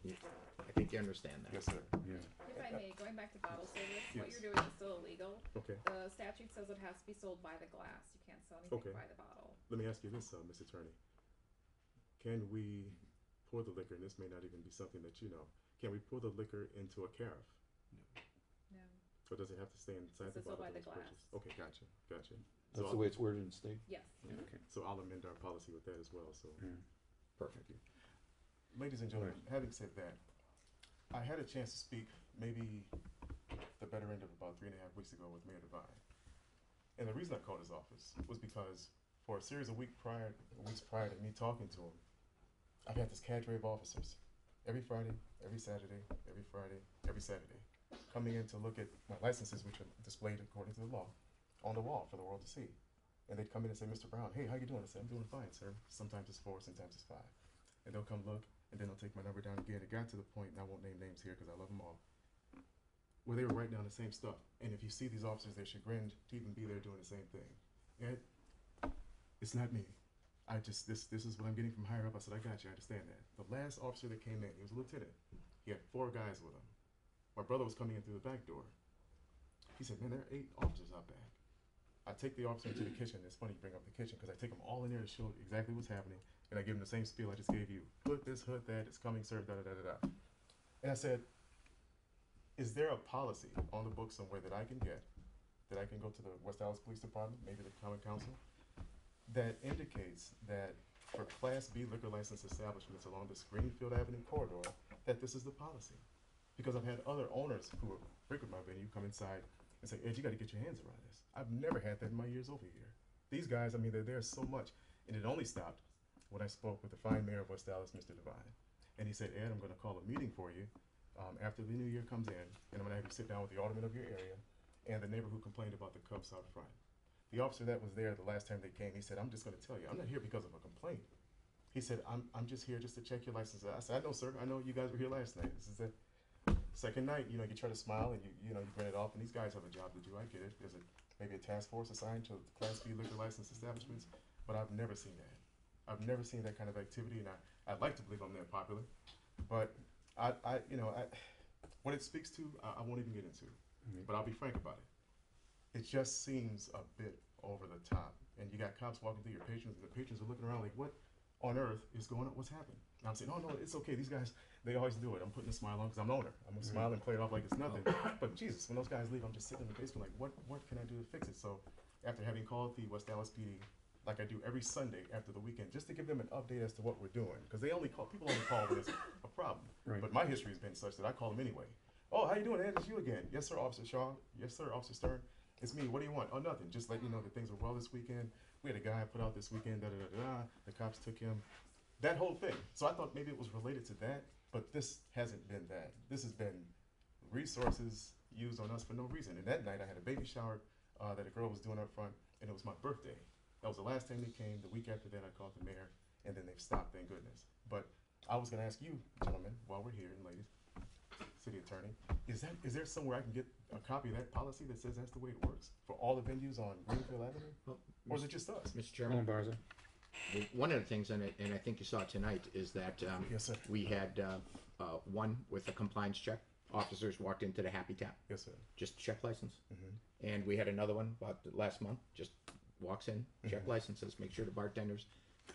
I think you understand that. Yes, sir. Yeah. If I may, going back to bottle service, what Yes. you're doing is still illegal. Okay. The statute says it has to be sold by the glass. You can't sell anything Okay. by the bottle. Let me ask you this, uh, Mr. Attorney. Can we pour the liquor, and this may not even be something that you know, can we pour the liquor into a carafe? No. No. Or does it have to stay inside It's the sold bottle by that the was glass. purchased? Okay, gotcha, gotcha. That's So the way it's worded in state? Yes. Okay. So I'll amend our policy with that as well, so. Yeah. Perfect. Ladies and gentlemen, having said that, I had a chance to speak maybe the better end of about three and a half weeks ago with Mayor Devine. And the reason I called his office was because for a series of week prior, weeks prior to me talking to him, I've had this cadre of officers every Friday, every Saturday, every Friday, every Saturday, coming in to look at my licenses, which are displayed according to the law, on the wall for the world to see. And they'd come in and say, Mr. Brown, hey, how you doing? I said, I'm doing fine, sir. Sometimes it's four, sometimes it's five. And they'll come look, and then they'll take my number down again. It got to the point, and I won't name names here because I love them all, where they were writing down the same stuff. And if you see these officers, they're chagrined to even be there doing the same thing. Ed, it's not me. I just this this is what I'm getting from higher up. I said, I got you, I understand that. The last officer that came in, he was a lieutenant. He had four guys with him. My brother was coming in through the back door. He said, Man, there are eight officers out back. I take the officer into the kitchen. It's funny you bring up the kitchen because I take them all in there to show exactly what's happening, and I give them the same spiel I just gave you. Hood this, hood that. It's coming, sir. Da da da da da. And I said, Is there a policy on the book somewhere that I can get, that I can go to the West Allis Police Department, maybe the Common Council, that indicates that for Class B liquor license establishments along this Greenfield Avenue corridor, that this is the policy? Because I've had other owners who frequent my venue come inside and say, Ed, you got to get your hands around this. I've never had that in my years over here. These guys, I mean, they're there so much. And it only stopped when I spoke with the fine mayor of West Allis, Mr. Devine. And he said, Ed, I'm going to call a meeting for you um, after the new year comes in, and I'm going to have you sit down with the alderman of your area and the neighbor who complained about the cups out front. The officer that was there the last time they came, he said, I'm just going to tell you, I'm not here because of a complaint. He said, I'm, I'm just here just to check your license. I said, I know, sir. I know you guys were here last night. This is the second night. You know, you try to smile and you, you know, you grin it off, and these guys have a job to do. I get it. There's a, maybe a task force assigned to Class B liquor license establishments, but I've never seen that. I've never seen that kind of activity, and I, I'd like to believe I'm that popular, but I, I you know, I, what it speaks to, I, I won't even get into. Mm-hmm. But I'll be frank about it. It just seems a bit over the top, and you got cops walking through your patrons, and the patrons are looking around like, "What on earth is going on? What's happened?" And I'm saying, "Oh no, it's okay. These guys, they always do it. I'm putting a smile on because I'm the owner. I'm gonna mm-hmm. smile and play it off like it's nothing." But Jesus, when those guys leave, I'm just sitting in the basement like, "What, what can I do to fix it?" So, after having called the West Allis PD, like I do every Sunday after the weekend, just to give them an update as to what we're doing, because they only call people only call when it's a problem. Right. But my history has been such that I call them anyway. Oh, how you doing, Ed? It's you again. Yes, sir, Officer Shaw. Yes, sir, Officer Stern. It's me. What do you want? Oh, nothing. Just let you know that things were well this weekend. We had a guy put out this weekend. Da da da da. The cops took him. That whole thing. So I thought maybe it was related to that, but this hasn't been that. This has been resources used on us for no reason. And that night I had a baby shower uh, that a girl was doing up front, and it was my birthday. That was the last time they came. The week after that, I called the mayor, and then they've stopped. Thank goodness. But I was going to ask you, gentlemen, while we're here, and ladies, city attorney, is that is there somewhere I can get a copy of that policy that says that's the way it works for all the venues on Greenfield Avenue, or is it just us? Mr. Chairman, Barza? one of the things, and I, and I think you saw tonight, is that um, Yes, sir. we had uh, uh, one with a compliance check. Officers walked into the Happy Tap, Yes, sir. just check license. Mm-hmm. And we had another one about last month, just walks in, check Mhm. licenses, make sure the bartenders,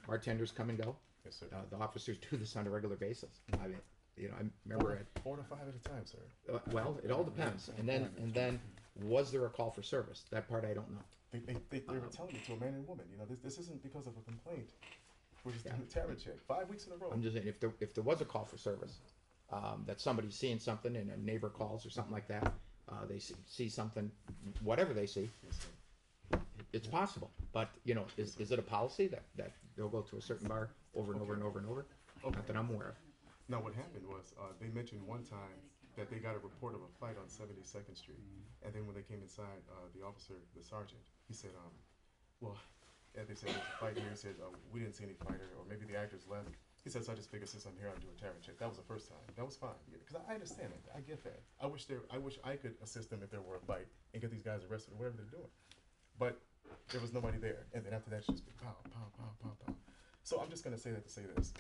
bartenders come and go. Yes, sir. Uh, the officers <laughs> do this on a regular basis. I mean, you know, I remember Four, at four to five at a time, sir. Uh, well, it all depends. And then, and then, was there a call for service? That part I don't know. They, they, they, they were telling it to a man and woman. You know, this, this isn't because of a complaint. We're just doing a tavern check. Five weeks in a row. I'm just saying, if there, if there was a call for service, um, that somebody's seeing something and a neighbor calls or something like that, uh, they see, see something, whatever they see, Yes, sir. it's possible. But, you know, is, is it a policy that, that they'll go to a certain bar over and over and over and over? Not that I'm aware of. Now, what happened was uh, they mentioned one time that they got a report of a fight on 72nd Street, and then when they came inside, uh, the officer, the sergeant, he said, um, "Well," and they said there's a fight here. He said, uh, "We didn't see any fighter, or maybe the actors left." He says, "I just figured since I'm here, I'll do a tavern check." That was the first time. That was fine because I understand it. I get that. I wish there. I wish I could assist them if there were a fight and get these guys arrested or whatever they're doing, but there was nobody there. And then after that, it's just pow, pow, pow, pow, pow. So I'm just gonna say that to say this.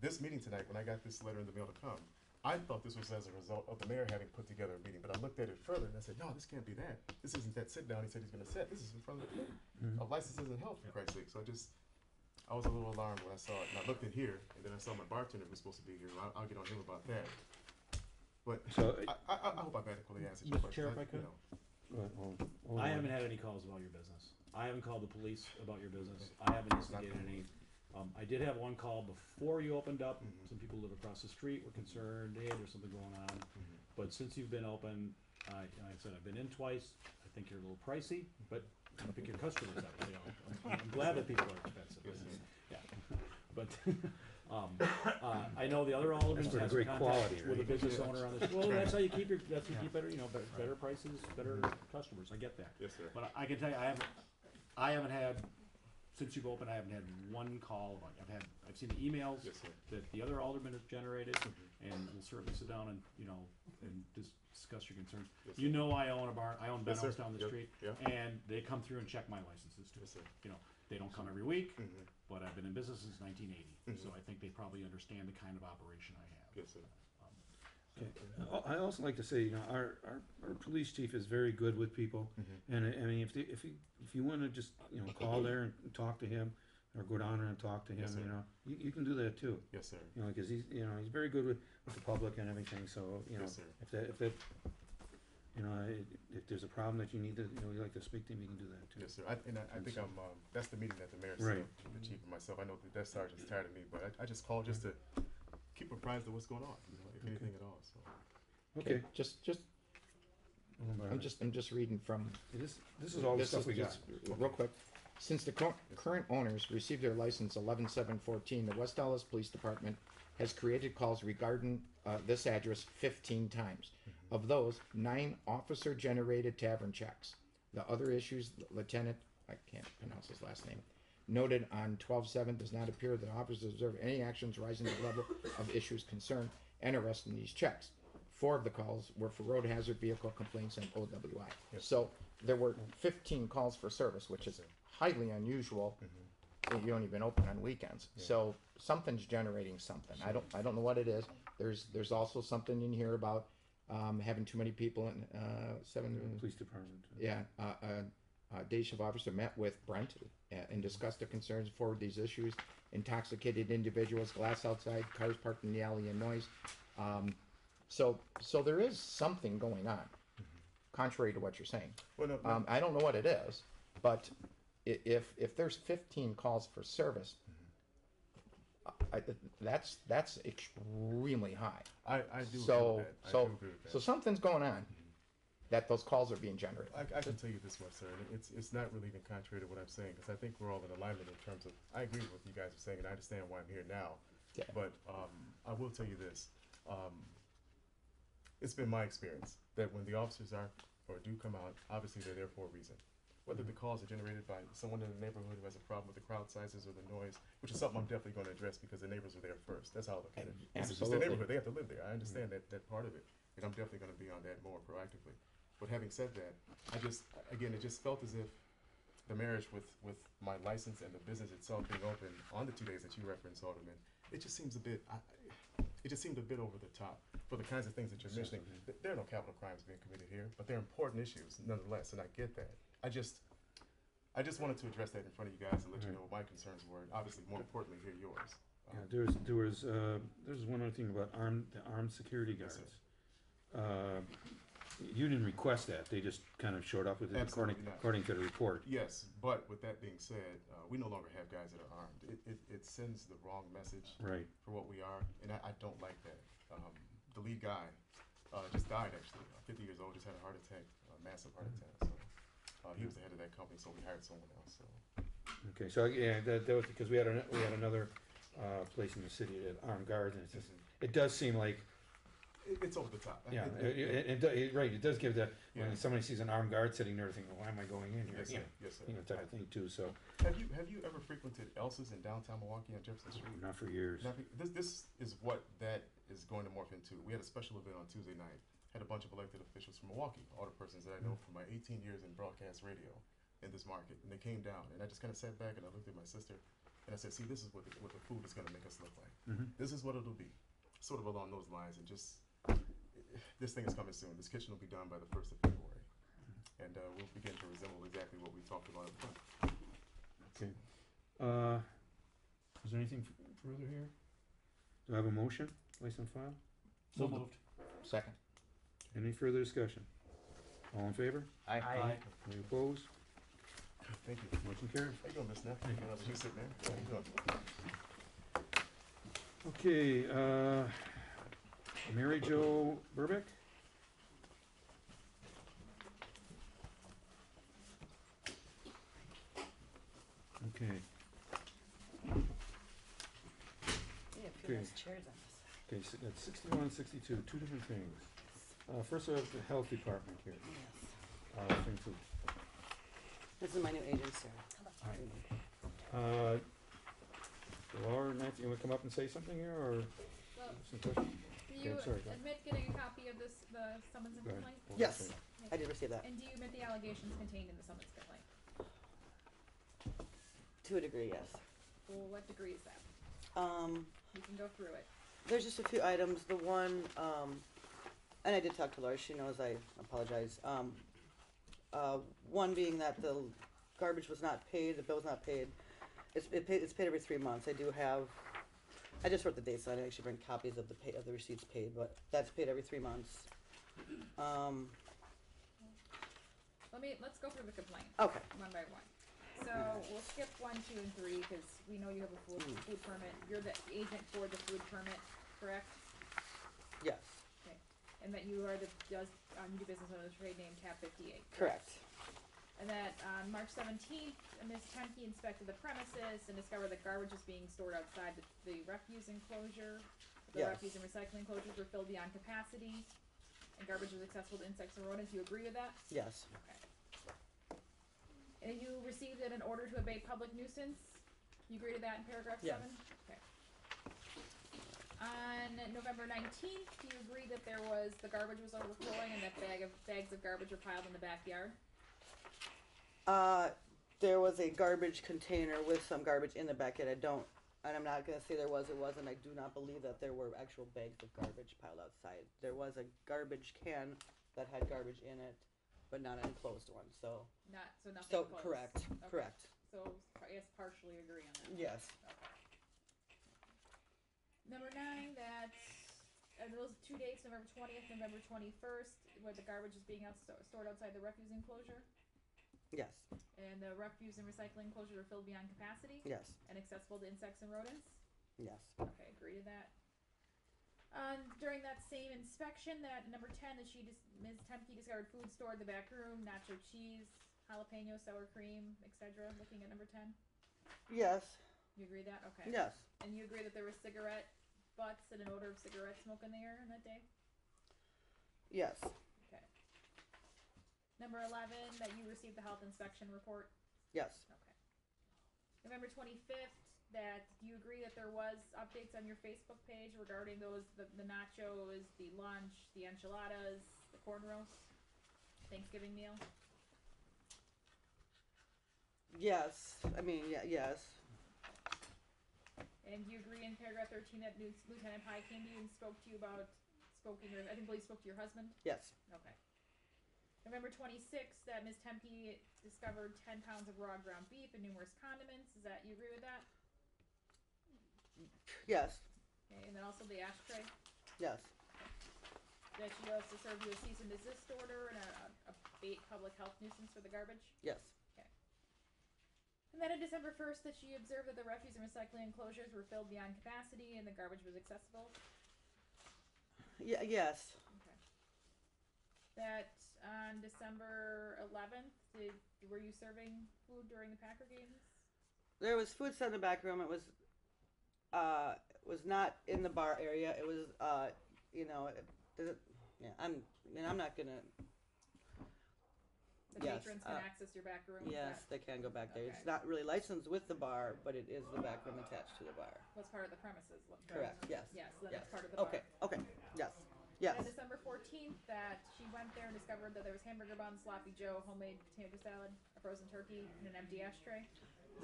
This meeting tonight, when I got this letter in the mail to come, I thought this was as a result of the mayor having put together a meeting, but I looked at it further and I said, no, this can't be that. This isn't that sit down he said he's gonna sit. This is in front of the committee mm-hmm. of licenses and health, for Christ's sake. So I just, I was a little alarmed when I saw it. And I looked in here, and then I saw my bartender who's supposed to be here. I'll, I'll get on him about that. But So, I, I, I hope I've adequately answered your Mr. Chair, question. if I could? you know, go ahead, hold- hold I haven't had any calls about your business. I haven't called the police about your business. I haven't instigated any. Um, I did have one call before you opened up. Mhm. Some people live across the street were concerned, hey, there's something going on. But since you've been open, I, I said, I've been in twice. I think you're a little pricey, but I think your customers are, you know. <laughs> I'm, I'm glad that people are expensive. Yeah, but, <laughs> um, uh, I know the other aldermen That's has some great contact quality, with a right? business owner on this. Well, that's how you keep your, that's how you keep better, you know, better, better prices, better customers. I get that. Yes, sir. But I I can tell you, I haven't, I haven't had, since you've opened, I haven't had one call, like, I've had, I've seen the emails Yes, sir. that the other aldermen have generated, and we'll certainly sit down and, you know, and dis- discuss your concerns. Yes, You sir. know I own a bar, I own Yes, sir. Down the Yep, street, and they come through and check my licenses too. Sir. You know, they don't come every week, Mhm. but I've been in business since nineteen eighty, so Mhm. I think they probably understand the kind of operation I have. Yes, sir. Okay. I also like to say, you know, our, our, our police chief is very good with people. Mhm. And I I mean, if, the- if you, if you wanna just, you know, call there and talk to him, or go down there and talk to him, Yes, sir. you know, you, you can do that too. Yes, sir. You know, cause he's, you know, he's very good with, with the public and everything, so, you know, Yes, sir. if that, if that, you know, i- if there's a problem that you need to, you know, you like to speak to him, you can do that too. Yes, sir. I, and I, I think I'm, um, that's the meeting that the mayor Right. the chief and myself. I know the desk sergeant's tired of me, but I, I just called just to keep apprised of what's going on, you know, if anything at all, so. Okay. Just, just, I'm just, I'm just reading from This, this is all the This stuff is we got. just- Real quick, since the cur- current owners received their license eleven seven fourteen, the West Allis Police Department has created calls regarding, uh, this address fifteen times. Of those, nine officer-generated tavern checks. The other issues, Lieutenant, I can't pronounce his last name, noted on twelve seven does not appear that officers observe any actions rising to the level of issues concerned and arrest in these checks. Four of the calls were for road hazard vehicle complaints and OWI. So there were fifteen calls for service, which is highly unusual. and don't even open on weekends, so something's generating something. I don't, I don't know what it is. There's, there's also something in here about, um, having too many people in, uh, seven, Police department. yeah, uh, uh, uh, day shift officer met with Brent uh, and discussed the concerns forward these issues. Intoxicated individuals, glass outside, cars parked in the alley and noise. Um, so, so there is something going on, contrary to what you're saying. Well, no, no, Um, I don't know what it is, but i- if, if there's fifteen calls for service, I, that's, that's extremely high. I, I do agree So, with that. I so, agree with that. so something's going on, that those calls are being generated. I, I can tell you this much, sir, and it's, it's not really even contrary to what I'm saying, because I think we're all in alignment in terms of, I agree with what you guys are saying, and I understand why I'm here now. Yeah. But, um, I will tell you this, um, it's been my experience that when the officers are, or do come out, obviously they're there for a reason. Whether the calls are generated by someone in the neighborhood who has a problem with the crowd sizes or the noise, which is something I'm definitely gonna address because the neighbors are there first, that's how I look at it. It's just Absolutely. neighborhood, they have to live there, I understand that, that part of it, and I'm definitely gonna be on that more proactively. But having said that, I just, again, it just felt as if the marriage with, with my license and the business itself being open on the two days that you referenced, Alderman, it just seems a bit, I, it just seemed a bit over the top for the kinds of things that you're mentioning. There are no capital crimes being committed here, but they're important issues nonetheless, and I get that. I just, I just wanted to address that in front of you guys and let you know what my concerns were, and obviously, more importantly, hear yours. Um, Yeah, there was, there was, uh, there's one other thing about armed, the armed security Yes, guards. Uh, you didn't request that, they just kind of showed up with it according, Absolutely not. according to the report. Yes, but with that being said, uh, we no longer have guys that are armed. It, it, it sends the wrong message Right, for what we are, and I, I don't like that. Um, the lead guy uh, just died actually, uh, 50 years old, just had a heart attack, a massive heart attack. So uh, he was the head of that company, so we hired someone else. So okay, so, yeah, that, that was because we had, an- we had another, uh, place in the city that armed guards, and it's just, it does seem like, it, it's over the top. yeah, It- it, it- it, it, do- it- right, it does give that, when somebody sees an armed guard sitting there, they think, why am I going in here? yes, You sir. know, Yes, sir. You know, type of thing too, so, Have you have you ever frequented Elsa's in downtown Milwaukee on Jefferson Street? not for years. Now, this this is what that is going to morph into. We had a special event on Tuesday night. Had a bunch of elected officials from Milwaukee, all the persons that I know from my 18 years in broadcast radio in this market, and they came down. And I just kind of sat back and I looked at my sister, And I said, see, this is what the, what the food is gonna make us look like. Mhm. This is what it'll be, sort of along those lines, and just, this thing is coming soon. This kitchen will be done by the first of February. And, uh, we'll begin to resemble exactly what we talked about up front. Okay. Uh, is there anything f- further here? Do I have a motion, place on file? So moved. Second. Any further discussion? All in favor? Aye. Aye. Any opposed? Thank you. Motion carries. How you doing, Miss Neff? You know, you sitting there? How you doing? Okay, uh, Mary Jo Burbick? Okay, Yeah, a few Okay. nice chairs on this side. okay, so that's sixty-one and sixty-two, two different things. Uh, first we have the health department here, Yes. uh, Springfield. This is my new agent, Sarah. Uh, Laura, Nancy, you wanna come up and say something here, or Well, some questions? Do you I'm sorry, go ahead. admit getting a copy of this, the summons and Go ahead. complaint? Hold on a Yes. I did receive that. And do you admit the allegations contained in the summons complaint? To a degree, yes. Well, what degree is that? Um, You can go through it. there's just a few items. The one, um, and I did talk to Laura. She knows I apologize. Um, uh, one being that the garbage was not paid, the bill was not paid. It's, it paid, it's paid every three months. I do have, I just wrote the dates I it. I actually bring copies of the pay, of the receipts paid, but that's paid every three months. Um, Let me, let's go through the complaint, okay, one by one. So, we'll skip one, two, and three, cause we know you have a food, Mm. food permit, you're the agent for the food permit, correct? yes, Okay, and that you are the, does, um, you do business under the trade name Tab fifty-eight. correct. And that on March seventeenth, Ms. Temke inspected the premises and discovered that garbage was being stored outside the, the refuse enclosure. The Yes. refuse and recycling enclosures were filled beyond capacity, and garbage was accessible to insects and rodents. You agree with that? Yes, Okay. And you received an order to abate public nuisance? You agree to that in paragraph Yes. seven? Okay. On November nineteenth, do you agree that there was, the garbage was overflowing and that bag of, bags of garbage were piled in the backyard? Uh, there was a garbage container with some garbage in the backyard. I don't, and I'm not gonna say there was, it wasn't. I do not believe that there were actual bags of garbage piled outside. There was a garbage can that had garbage in it, but not an enclosed one, so. Not, so nothing So, close. correct, Okay. correct. So, I guess partially agree on that. Yes, Okay. Number nine, that, uh, those two dates, November twentieth, November twenty-first, where the garbage is being out, stored outside the refuse enclosure, yes, and the refuse and recycling enclosures are filled beyond capacity yes, and accessible to insects and rodents. yes, Okay, agree to that. Um, during that same inspection, that number ten, that she dis- Ms. Temke discovered food stored in the back room, nacho cheese, jalapeno, sour cream, etc. Looking at number ten, yes, you agree that? Okay. yes, And you agree that there were cigarette butts and an odor of cigarette smoke in the air on that day? yes. Number eleven, that you received the health inspection report? yes, Okay. November twenty-fifth, that you agree that there was updates on your Facebook page regarding those, the, the nachos, the lunch, the enchiladas, the corn roast, Thanksgiving meal? yes. I mean, yeah, yes, And you agree in paragraph thirteen that Lieutenant Pye came to you and spoke to you about, spoken, or I think, believe spoke to your husband? yes, Okay. November twenty-sixth, that Ms. Temke discovered ten pounds of raw ground beef and numerous condiments, is that, you agree with that? yes, Okay, and then also the ashtray, yes, that she also served you a cease and desist order and a, a abate public health nuisance for the garbage? yes, And then on December first, that she observed that the refuse and recycling enclosures were filled beyond capacity and the garbage was accessible? yeah, yes. That on December eleventh, did, were you serving food during the Packer games? There was food set in the back room. It was, uh, was not in the bar area. It was, uh, you know, it, it, yeah. I'm, I mean, I'm not gonna. The Yes, patrons can uh, access your back room? Yes, they can go back there. It's not really licensed with the bar, but it is the back room attached to the bar. Was part of the premises? Correct. Yes. Yes, Yes. part of the bar. Okay. Okay. Yes. On December fourteenth, that she went there and discovered that there was hamburger buns, sloppy joe, homemade potato salad, a frozen turkey, and an empty ashtray.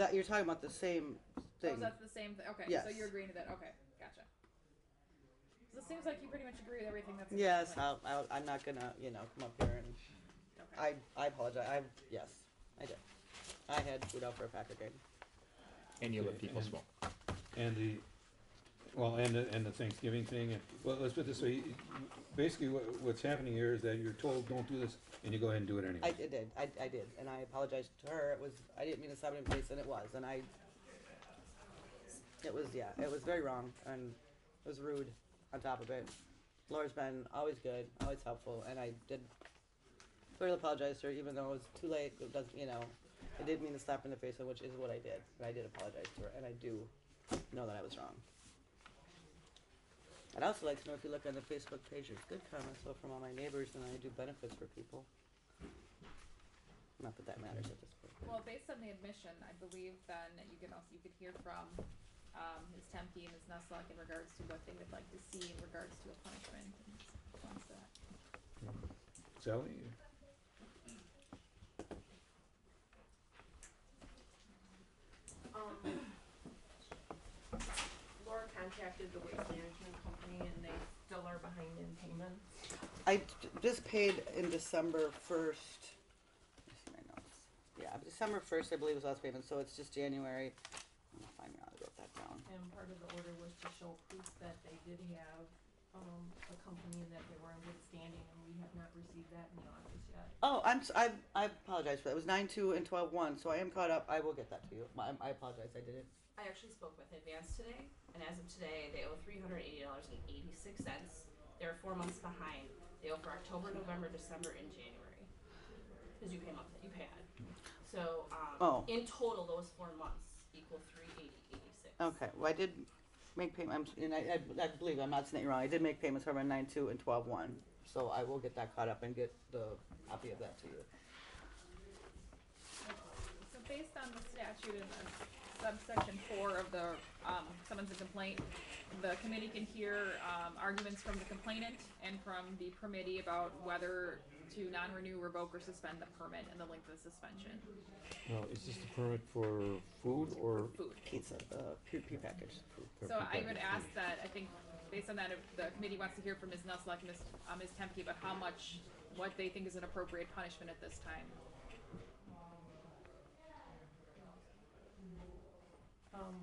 That you're talking about the same Oh, thing. that's the same thing, okay, Yes. so you're agreeing to that, okay, gotcha. So it seems like you pretty much agree with everything that's in the Yes, complaint. I'll, I'll, I'm not gonna, you know, come up here and, Okay. I, I apologize, I, yes, I did. I had food out for a Packer game. And you let people smoke. And the, well, and the, and the Thanksgiving thing, and, well, let's put this way, basically what, what's happening here is that you're told, don't do this, and you go ahead and do it anyway. I did, I, I did, and I apologized to her, it was, I didn't mean to slap it in the face, and it was, and I, it was, yeah, it was very wrong, and it was rude on top of it. Laura's been always good, always helpful, and I did clearly apologize to her, even though it was too late, it doesn't, you know, I didn't mean to slap her in the face, which is what I did, and I did apologize to her, and I do know that I was wrong. I'd also like to know if you look on the Facebook page, there's good comments though from all my neighbors, and I do benefits for people. Not that that matters at this point. Well, based on the admission, I believe then that you can also, you could hear from, um, Ms. Temke and Ms. Nusselk in regards to what they would like to see in regards to a punishment and wants that. Sally? Um, Laura contacted the waste management company and they still are behind in payments. I j- just paid in December first. Yeah, December first, I believe was last payment, so it's just January. I'm gonna find out, I wrote that down. And part of the order was to show proof that they did have, um, a company and that they were in good standing and we have not received that in the office yet. Oh, I'm, s- I, I apologize for that. It was nine two and twelve one, so I am caught up. I will get that to you. I, I apologize, I didn't. I actually spoke with Advance today, and as of today, they owe three hundred eighty dollars and eighty-six cents. They're four months behind. They owe for October, November, December, and January. Cause you pay monthly, you pay ahead. So, um, Oh. in total, those four months equal three eighty eighty-six. Okay, well, I did make payments, and I, I, I believe, I'm not saying it wrong, I did make payments for my nine two and twelve one, so I will get that caught up and get the copy of that to you. So based on the statute in the subsection four of the, um, summons and complaint, the committee can hear, um, arguments from the complainant and from the permittee about whether to non-renew, revoke, or suspend the permit and the length of the suspension. Well, is this the permit for food or? Food. Pizza, uh, pre- prepackaged food. for So I would ask that, I think, based on that, if the committee wants to hear from Ms. Nusselk and Ms. Uh, Ms. Temke about how much, what they think is an appropriate punishment at this time. Um,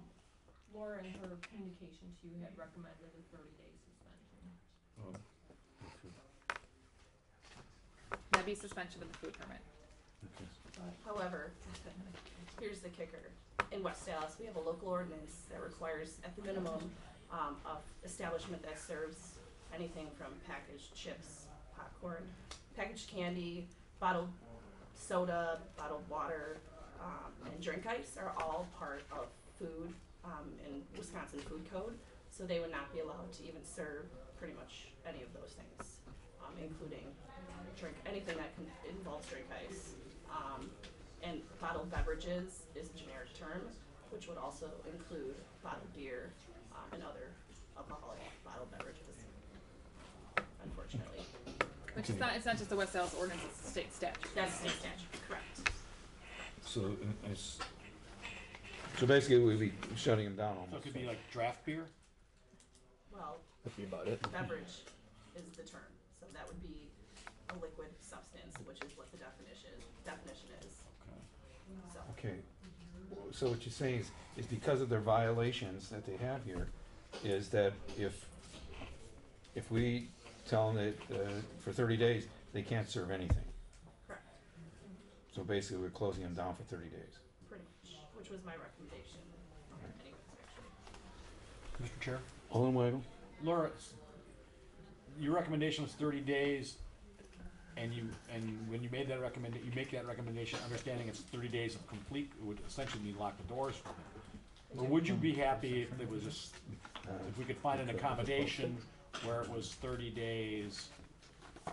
Laura in her communication to you had recommended a thirty-day suspension. Oh, That'd be suspension of the food permit. okay. However, <laughs> here's the kicker. In West Allis, we have a local ordinance that requires at the minimum, um, of establishment that serves anything from packaged chips, popcorn, packaged candy, bottled soda, bottled water, um, and drink ice are all part of food, um, in Wisconsin Food Code. So they would not be allowed to even serve pretty much any of those things, um, including drink, anything that can, involves drink ice. Um, and bottled beverages is a generic term, which would also include bottled beer, um, and other alcoholic bottled beverages. Unfortunately, Which is not, it's not just the West Allis ordinance, it's the state statute. that's state statute, correct. So, it's, so basically we'd be shutting them down So it almost. could be like draft beer? Well, That'd be about it. beverage is the term, so that would be a liquid substance, which is what the definition, definition is, Okay. so. Okay, so what you're saying is, is because of their violations that they have here, is that if, if we tell them that, uh, for thirty days, they can't serve anything. Correct, So basically, we're closing them down for thirty days. Pretty much, which was my recommendation anyways. Mr. Chair? Alderman Weigel? Laura, s- your recommendation was thirty days, and you, and when you made that recommend, you make that recommendation, understanding it's thirty days of complete, it would essentially mean lock the doors for them. Or would you be happy if it was just, if we could find an accommodation where it was thirty days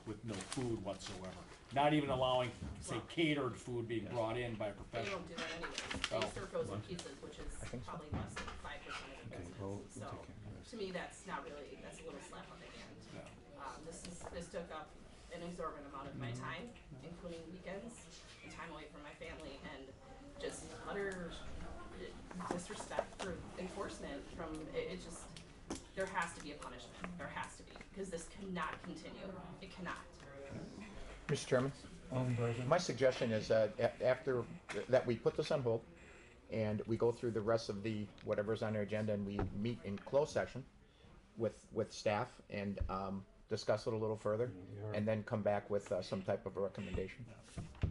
with no food whatsoever? Not even allowing, say catered food being brought in by a They professional? don't do that anyways, Oh. they serve frozen pizzas, which is think so. probably less than five percent of the Okay, well, business, we'll so, take care of this. to me, that's not really, that's a little slap on the hand. Yeah. Um, this is, this took up an exorbitant amount of my time, including weekends, and time away from my family, and just utter disrespect for enforcement from, it, it just, there has to be a punishment, there has to be, because this cannot continue, it cannot. Mr. Chairman? My suggestion is that a- after, that we put this on hold, and we go through the rest of the, whatever's on our agenda, and we meet in closed session with, with staff and, um, discuss it a little further, and then come back with, uh, some type of a recommendation. Uh,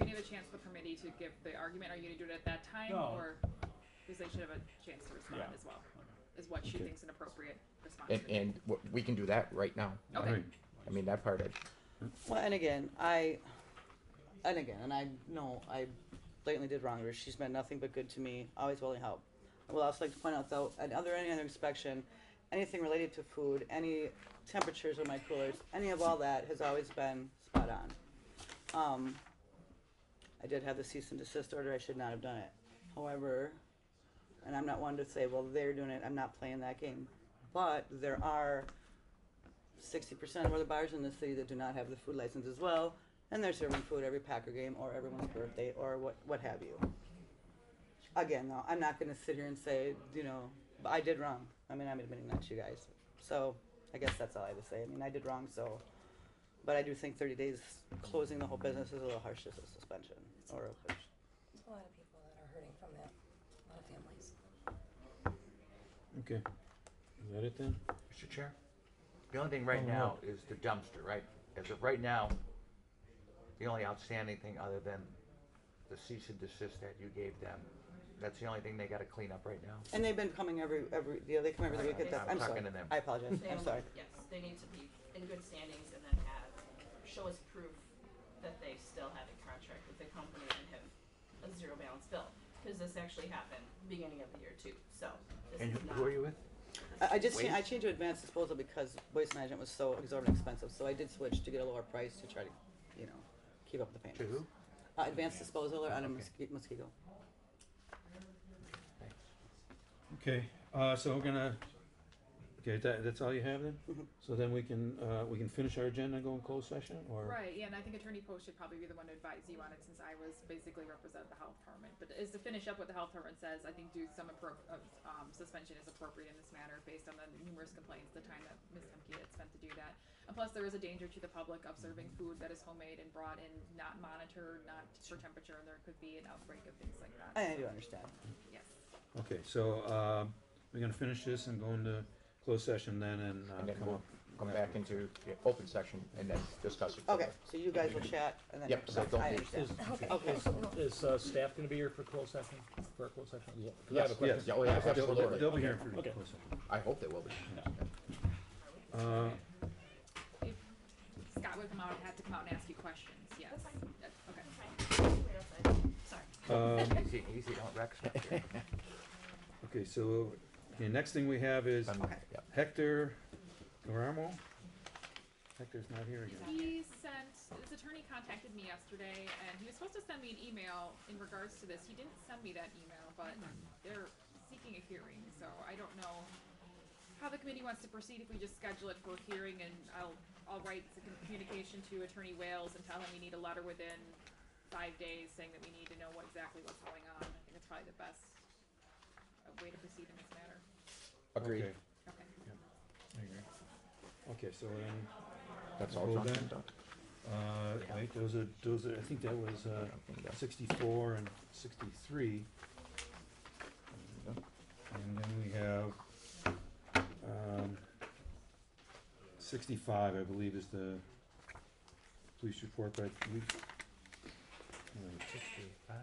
We need a chance for the committee to give the argument, are you gonna do it at that time, No. or, because they should have a chance to respond Yeah. as well, is what she Okay. thinks an appropriate response And, would be. and w- we can do that right now. Okay. Right. I mean, that part, I- Well, and again, I, and again, and I know I blatantly did wrong her. She's been nothing but good to me, always willing to help. I would also like to point out though, at other, any other inspection, anything related to food, any temperatures of my coolers, any of all that has always been spot on. Um, I did have the cease and desist order, I should not have done it. However, and I'm not one to say, well, they're doing it, I'm not playing that game. But there are sixty percent of other bars in the city that do not have the food license as well, and they're serving food every Packer game or everyone's birthday or what what have you. Again, though, I'm not going to sit here and say, you know, I did wrong. I mean, I'm admitting that to you guys. So I guess that's all I have to say. I mean, I did wrong. So, but I do think 30 days closing the whole business is a little harsh as a suspension or a push. There's a lot of people that are hurting from that, a lot of families. Okay. Is that it then? Mr. Chair? The only thing right Oh, now is the dumpster, right? As of right now, the only outstanding thing other than the cease and desist that you gave them, that's the only thing they gotta clean up right now? And they've been coming every every yeah they come every week at that. I'm I'm sorry. talking to them. I apologize. They I'm only- sorry. Yes, they need to be in good standings and then have, show us proof that they still have a contract with the company and have a zero balance bill. Cause this actually happened beginning of the year too, so this And is who- not. who are you with? I, I just cha- I Waste? changed to advanced disposal because waste management was so exorbitant expensive. So I did switch to get a lower price to try to, you know, keep up with the payments. To who? Uh, advanced disposal or out of Muskego. Muskego. Okay, uh, so we're gonna, okay, that, that's all you have then? Mhm. So then we can, uh, we can finish our agenda and go in closed session, or? Right, yeah, and I think Attorney Post should probably be the one to advise you on it since I was basically represent the health department. But is to finish up what the health department says, I think do some appro- uh, um, suspension is appropriate in this matter based on the numerous complaints, the time that Ms. Temke had spent to do that. And plus, there is a danger to the public of serving food that is homemade and brought in, not monitored, not for temperature, and there could be an outbreak of things like that. I, I do understand. Yes. Okay, so, um, we're gonna finish this and go into closed session then and, uh, And then come we'll up. come back into the open section and then discuss it. Okay, so you guys will chat and then. Yep, so don't I leave. understand. Okay. Okay. Is, uh, staff gonna be here for closed session, for a closed session? Cause I have a Yes, question. Yes, Yeah, oh, yeah, they'll- they'll, absolutely. they'll be here for Okay. closed session. I hope they will be. Uh, If Scott would come out, had to come out and ask you questions, yes. That's Okay. Sorry. um, Easy, easy, don't wreck stuff here. <laughs> okay, so, okay, next thing we have is Okay. Yep. Hector Garamo. Hector's not here again. He sent, his attorney contacted me yesterday, and he was supposed to send me an email in regards to this. He didn't send me that email, but they're seeking a hearing, so I don't know how the committee wants to proceed, if we just schedule it for a hearing, and I'll, I'll write the communication to Attorney Wales and tell him we need a letter within five days, saying that we need to know what, exactly what's going on. I think it's probably the best way to proceed in this matter. Agreed. Okay, Okay. Okay, so then, That's all Hold Johnson on. done. uh, wait, those are, those are, I think that was, uh, sixty-four and sixty-three. And then we have, um, sixty-five, I believe, is the police report, but we. uh,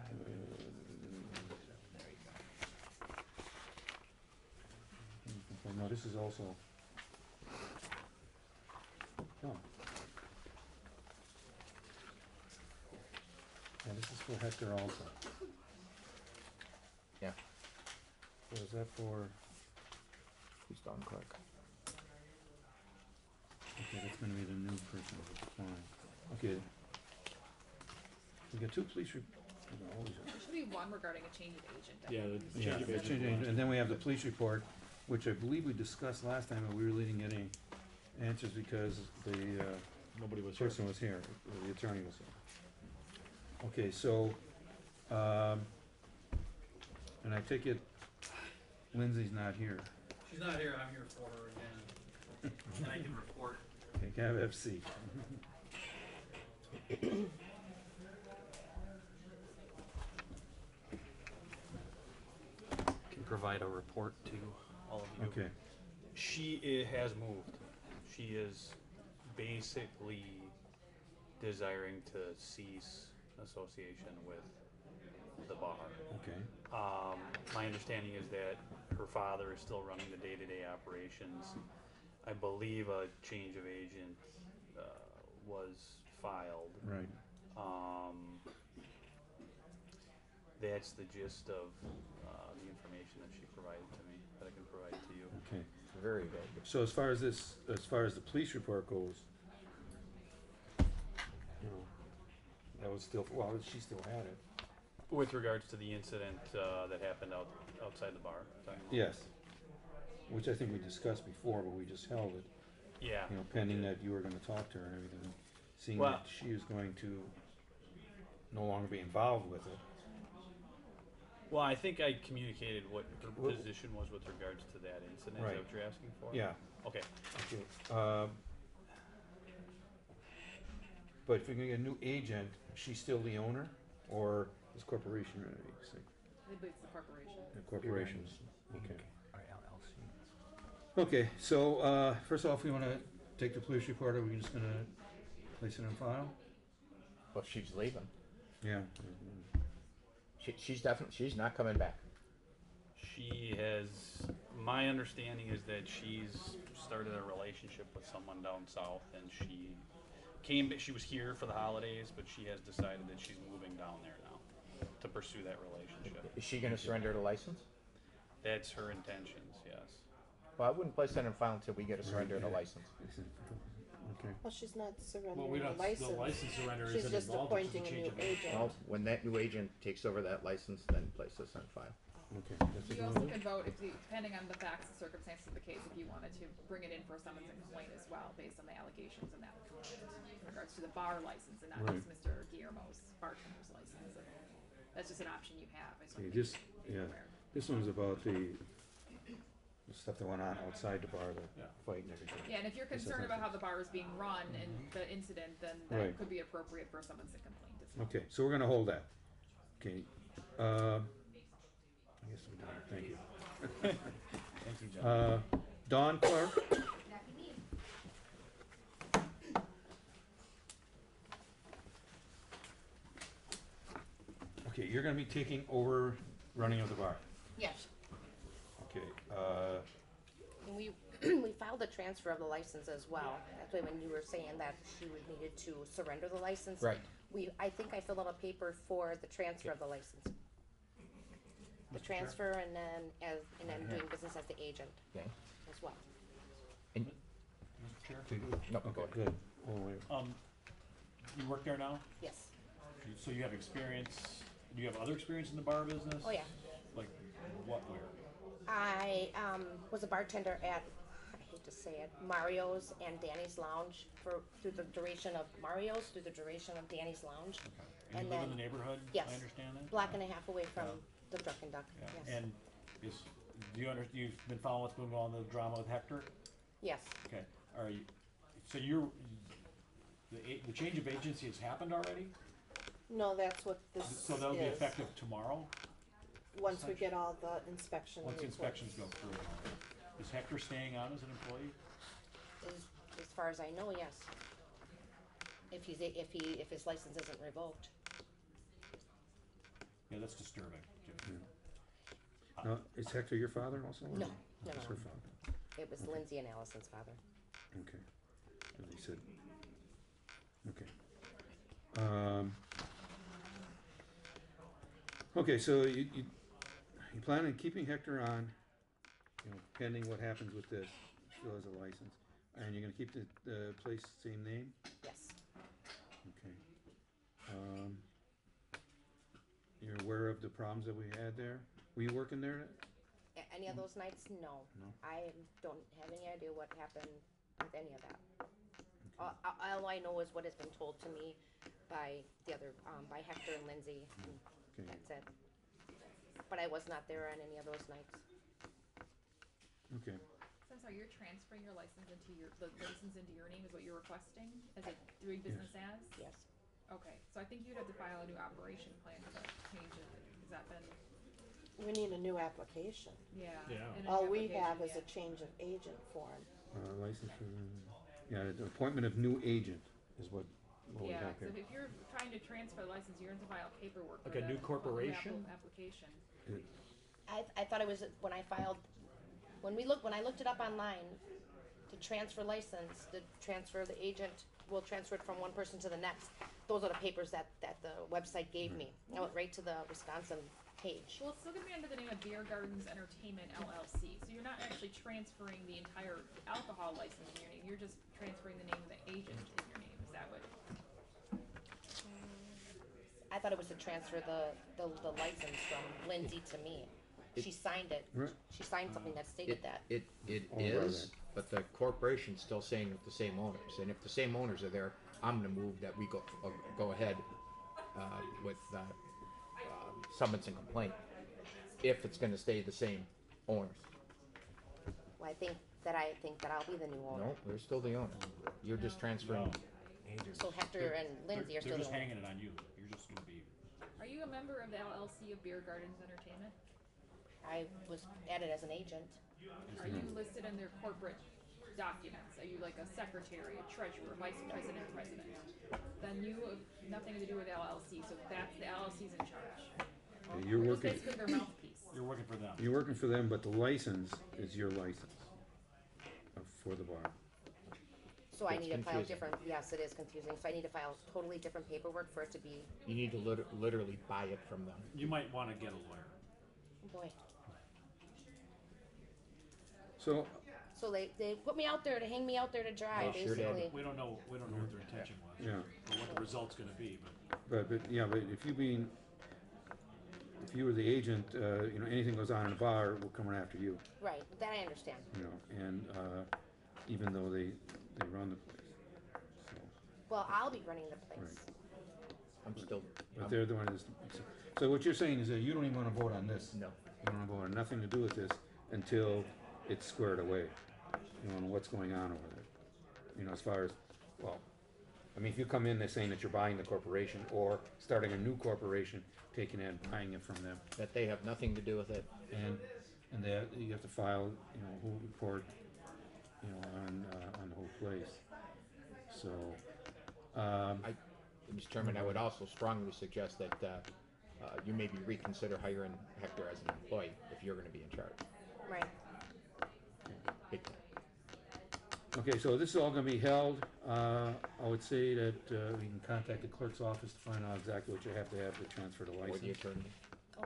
Oh, no, this is also. No. Yeah, this is for Hector also. Yeah. So is that for, Who's Don Clark? okay, that's gonna be the new person, fine, okay. We got two police rep- oh, always are. There should be one regarding a change of agent. I Yeah, think. the Yeah, change of agent. changing, and then we have the police report, which I believe we discussed last time, and we really didn't get any answers because the, uh, Nobody was here. person was here, or the attorney was here. Okay, so, um, and I take it, Lindsay's not here. She's not here, I'm here for her again. And I can report. Okay, can I have FC? Can provide a report to all of you. Okay, She i- has moved. She is basically desiring to cease association with the bar. okay, Um, my understanding is that her father is still running the day-to-day operations. I believe a change of agent, uh, was filed. right. Um, that's the gist of, uh, the information that she provided to me, that I can provide to you. Okay. Very vague. So as far as this, as far as the police report goes, you know, that was still, well, she still had it. With regards to the incident, uh, that happened out, outside the bar. talking Yes. Which I think we discussed before, but we just held it, Yeah. you know, pending that you were gonna talk to her and everything. Seeing Well- that she is going to no longer be involved with it. Well, I think I communicated what her Well- position was with regards to that incident. Is Right. that what you're asking for? Yeah. Okay. Okay, um, but if you're gonna get a new agent, she's still the owner, or is corporation ready, say, I believe it's the corporation. the corporations? Okay. Or LLC. Okay, so, uh, first off, we wanna take the police report, are we just gonna place it in file? Well, she's leaving. Yeah. She, she's definitely, she's not coming back. She has, my understanding is that she's started a relationship with someone down south and she came, she was here for the holidays, but she has decided that she's moving down there now to pursue that relationship. Is she gonna surrender the license? That's her intentions, yes. Well, I wouldn't place that in file until we get a surrender of the license. Okay. Well, she's not Well, surrendering we the don't- the license. license surrender She's isn't just involved, it's just a appointing a change new of agent. agent. Well, when that new agent takes over that license, then place this on file. Okay. that's You also one. could vote, if you, depending on the facts and circumstances of the case, if you wanted to bring it in for a summons and complaint as well, based on the allegations in that complaint, in regards to the bar license and not just Mr. Guillermo's bartender's license. And That's just an option you have, I just Okay, want this, to yeah, aware. this one's about the, the stuff that went on outside the bar, the Yeah. fight and everything. Yeah, and if you're This is concerned about how the bar is being run and the incident, then that could be appropriate for a summons and complaint as. Okay, so we're gonna hold that. Okay, um, I guess we're done, thank you. Thank you, John. Uh, Dawn Clark? Okay, you're gonna be taking over running of the bar, Yes, okay, uh, and we, <clears throat> we filed the transfer of the license as well. That's why when you were saying that she would needed to surrender the license. Right. We, I think I filled out a paper for the transfer of the license. The transfer and then as, and then doing business as the agent Okay. as well. And, Mr. Chair? no, go okay, ahead. good. Oh, wait. Um, you work there now? Yes. So you have experience, do you have other experience in the bar business? Oh, yeah. Like, what, where? I, um, was a bartender at, I hate to say it, Mario's and Danny's Lounge for, through the duration of Mario's, through the duration of Danny's Lounge. And you live in the neighborhood? Yes. I understand that? Block and a half away from the Duck and Duck, Yeah, yes. and is, do you under, you've been following what's going on in the drama with Hector? Yes, Okay, are you, so you're, the, a- the change of agency has happened already? No, that's what this is. So that'll be effective tomorrow, Once we get all the inspection once reports. inspections go through? Is Hector staying on as an employee? as, as far as I know, yes. If he's, a- if he, if his license isn't revoked. Yeah, that's disturbing. Jim. Now, is Hector your father also? or No, no, It's no. her father, It was Lindsay and Allison's father. okay. As he said, okay. Um, okay, so you, you, you plan on keeping Hector on, you know, pending what happens with this, still has a license, and you're gonna keep the, the place same name? Yes. Okay. Um, you're aware of the problems that we had there? Were you working there? A- Any of those nights? No. No. I don't have any idea what happened with any of that. All, all I know is what has been told to me by the other, um, by Hector and Lindsay. and Okay. That's it. But I was not there on any of those nights. Okay, So I'm sorry, you're transferring your license into your, the license into your name is what you're requesting, as a doing business as? Yes. Okay, so I think you'd have to file a new operation plan to change it, has that been, We need a new application. yeah. Yeah. and a All we have application, is a yeah. change of agent form. uh, license for, yeah, the appointment of new agent is what, what we Yeah, have so here. if you're trying to transfer the license, you're gonna file paperwork for Like a that, new corporation? app- Application. I, I thought it was when I filed, when we looked, when I looked it up online, to transfer license, to transfer of the agent, will transfer it from one person to the next. Those are the papers that, that the website gave me. Mm-hmm. I went right to the Wisconsin page. Well, it's still gonna be under the name of Beer Gardens Entertainment LLC, so you're not actually transferring the entire alcohol license in your name, you're just transferring the name of the agent in your name, is that what? I thought it was to transfer the, the, the license from Lindsay to me. She signed it. Right. She signed something that stated It, that. it, it All right is, but the corporation's still saying with the same owners, and if the same owners are there, I'm gonna move that we go, uh, go ahead, uh, with, uh, um, summons and complaint, if it's gonna stay the same owners. Well, I think that I think that I'll be the new owner. No, they're still the owner, you're just transferring, So Hector and Lindsay are They're still the just owner. hanging it on you, you're just gonna be, Are you a member of the LLC of Beer Gardens Entertainment? I was added as an agent. Are you listed in their corporate documents? Are you like a secretary, a treasurer, vice president, president? Then you have nothing to do with LLC, so that's, the LLC's in charge. Yeah, You're You're working, basically their mouthpiece. you're working for them. you're working for them, but the license is your license uh, for the bar. So I It's need to file confusing. different, yes, it is confusing. So I need to file totally different paperwork for it to be, you need to lit- literally buy it from them. You might wanna get a lawyer. boy. So, So they, they put me out there to hang me out there to dry, They sure did. basically. We don't know, we don't know what their intention was, yeah, or what the result's gonna be, but but, but, yeah, but if you mean, if you were the agent, uh, you know, anything goes on in a bar, we're coming after you, Right, that I understand. you know, and, uh, even though they, they run the place. So, Well, I'll be running the place. I'm still, But I'm- they're the one that's, so what you're saying is that you don't even wanna vote on this? no. You don't wanna vote on nothing to do with this until it's squared away, you know, and what's going on over there. You know, as far as, well, I mean, if you come in, they're saying that you're buying the corporation, or starting a new corporation, taking it and buying it from them. That they have nothing to do with it. And, and that, you have to file, you know, whole report, you know, on, uh, on the whole place. So, um, I, Mr. Chairman, I would also strongly suggest that, uh, uh, you maybe reconsider hiring Hector as an employee if you're gonna be in charge. Right. Big time. Okay, so this is all gonna be held, uh, I would say that, uh, we can contact the clerk's office to find out exactly what you have to have to transfer the Or the license. attorney.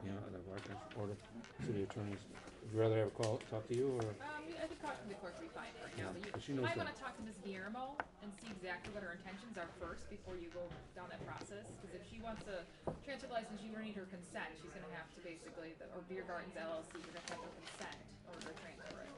You know, the license, or the city attorneys, would you rather have a call, talk to you, or? Um, I think talking to the clerk would be fine right now, Yeah, but but she you knows might that. wanna talk to Ms. Guillermo and see exactly what her intentions are first before you go down that process, cause if she wants to transfer the license, you're gonna need her consent, she's gonna have to basically, the- or Beer Gardens LLC, you're gonna have her consent in order to transfer it.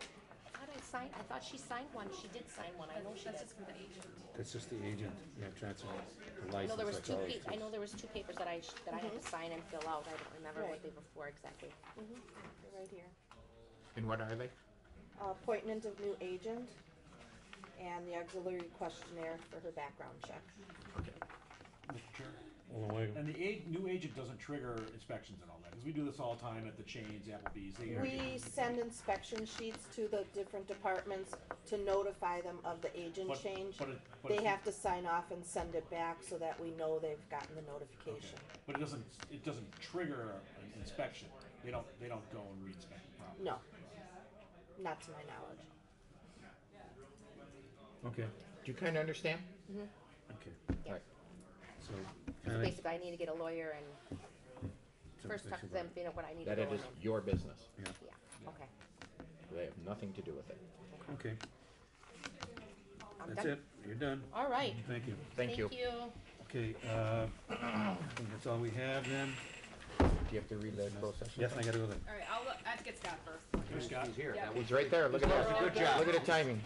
I thought I signed, I thought she signed one. She did sign one. I know she That's did. just for the agent. That's just the agent, yeah, transfer the I license, know there was two all pa- I know there was two papers that I, sh- that I had to sign and fill out. I don't remember what Right. they were for exactly. Mm-hmm, they're right here. And what are they? Appointment of new agent and the auxiliary questionnaire for her background check. Mr. Chair. Hold on, wait. And the a- new agent doesn't trigger inspections and all that, cause we do this all the time at the chains, Applebee's, they. We send inspection sheets to the different departments to notify them of the agent But- change. but it- but They if- have to sign off and send it back so that we know they've gotten the notification. But it doesn't, it doesn't trigger an inspection, they don't, they don't go and re-inspect the property. No, not to my knowledge. Okay, Do you kinda understand? okay, Right. so, So kinda, basically, I need to get a lawyer and first talk to basically- them, find out what I need to That go it in is and- your business. yeah, Yeah, okay. They have nothing to do with it. okay, I'm that's done. it, you're done, All right. thank you. Thank you. Thank you. Okay, uh, I think that's all we have then. Do you have to read the closed session? Yes, I gotta go then. Alright, I'll, let- I have to get Scott first. Here's Scott. He's here. Yeah. That was He's right there, look at that. Good job. Look at the timing.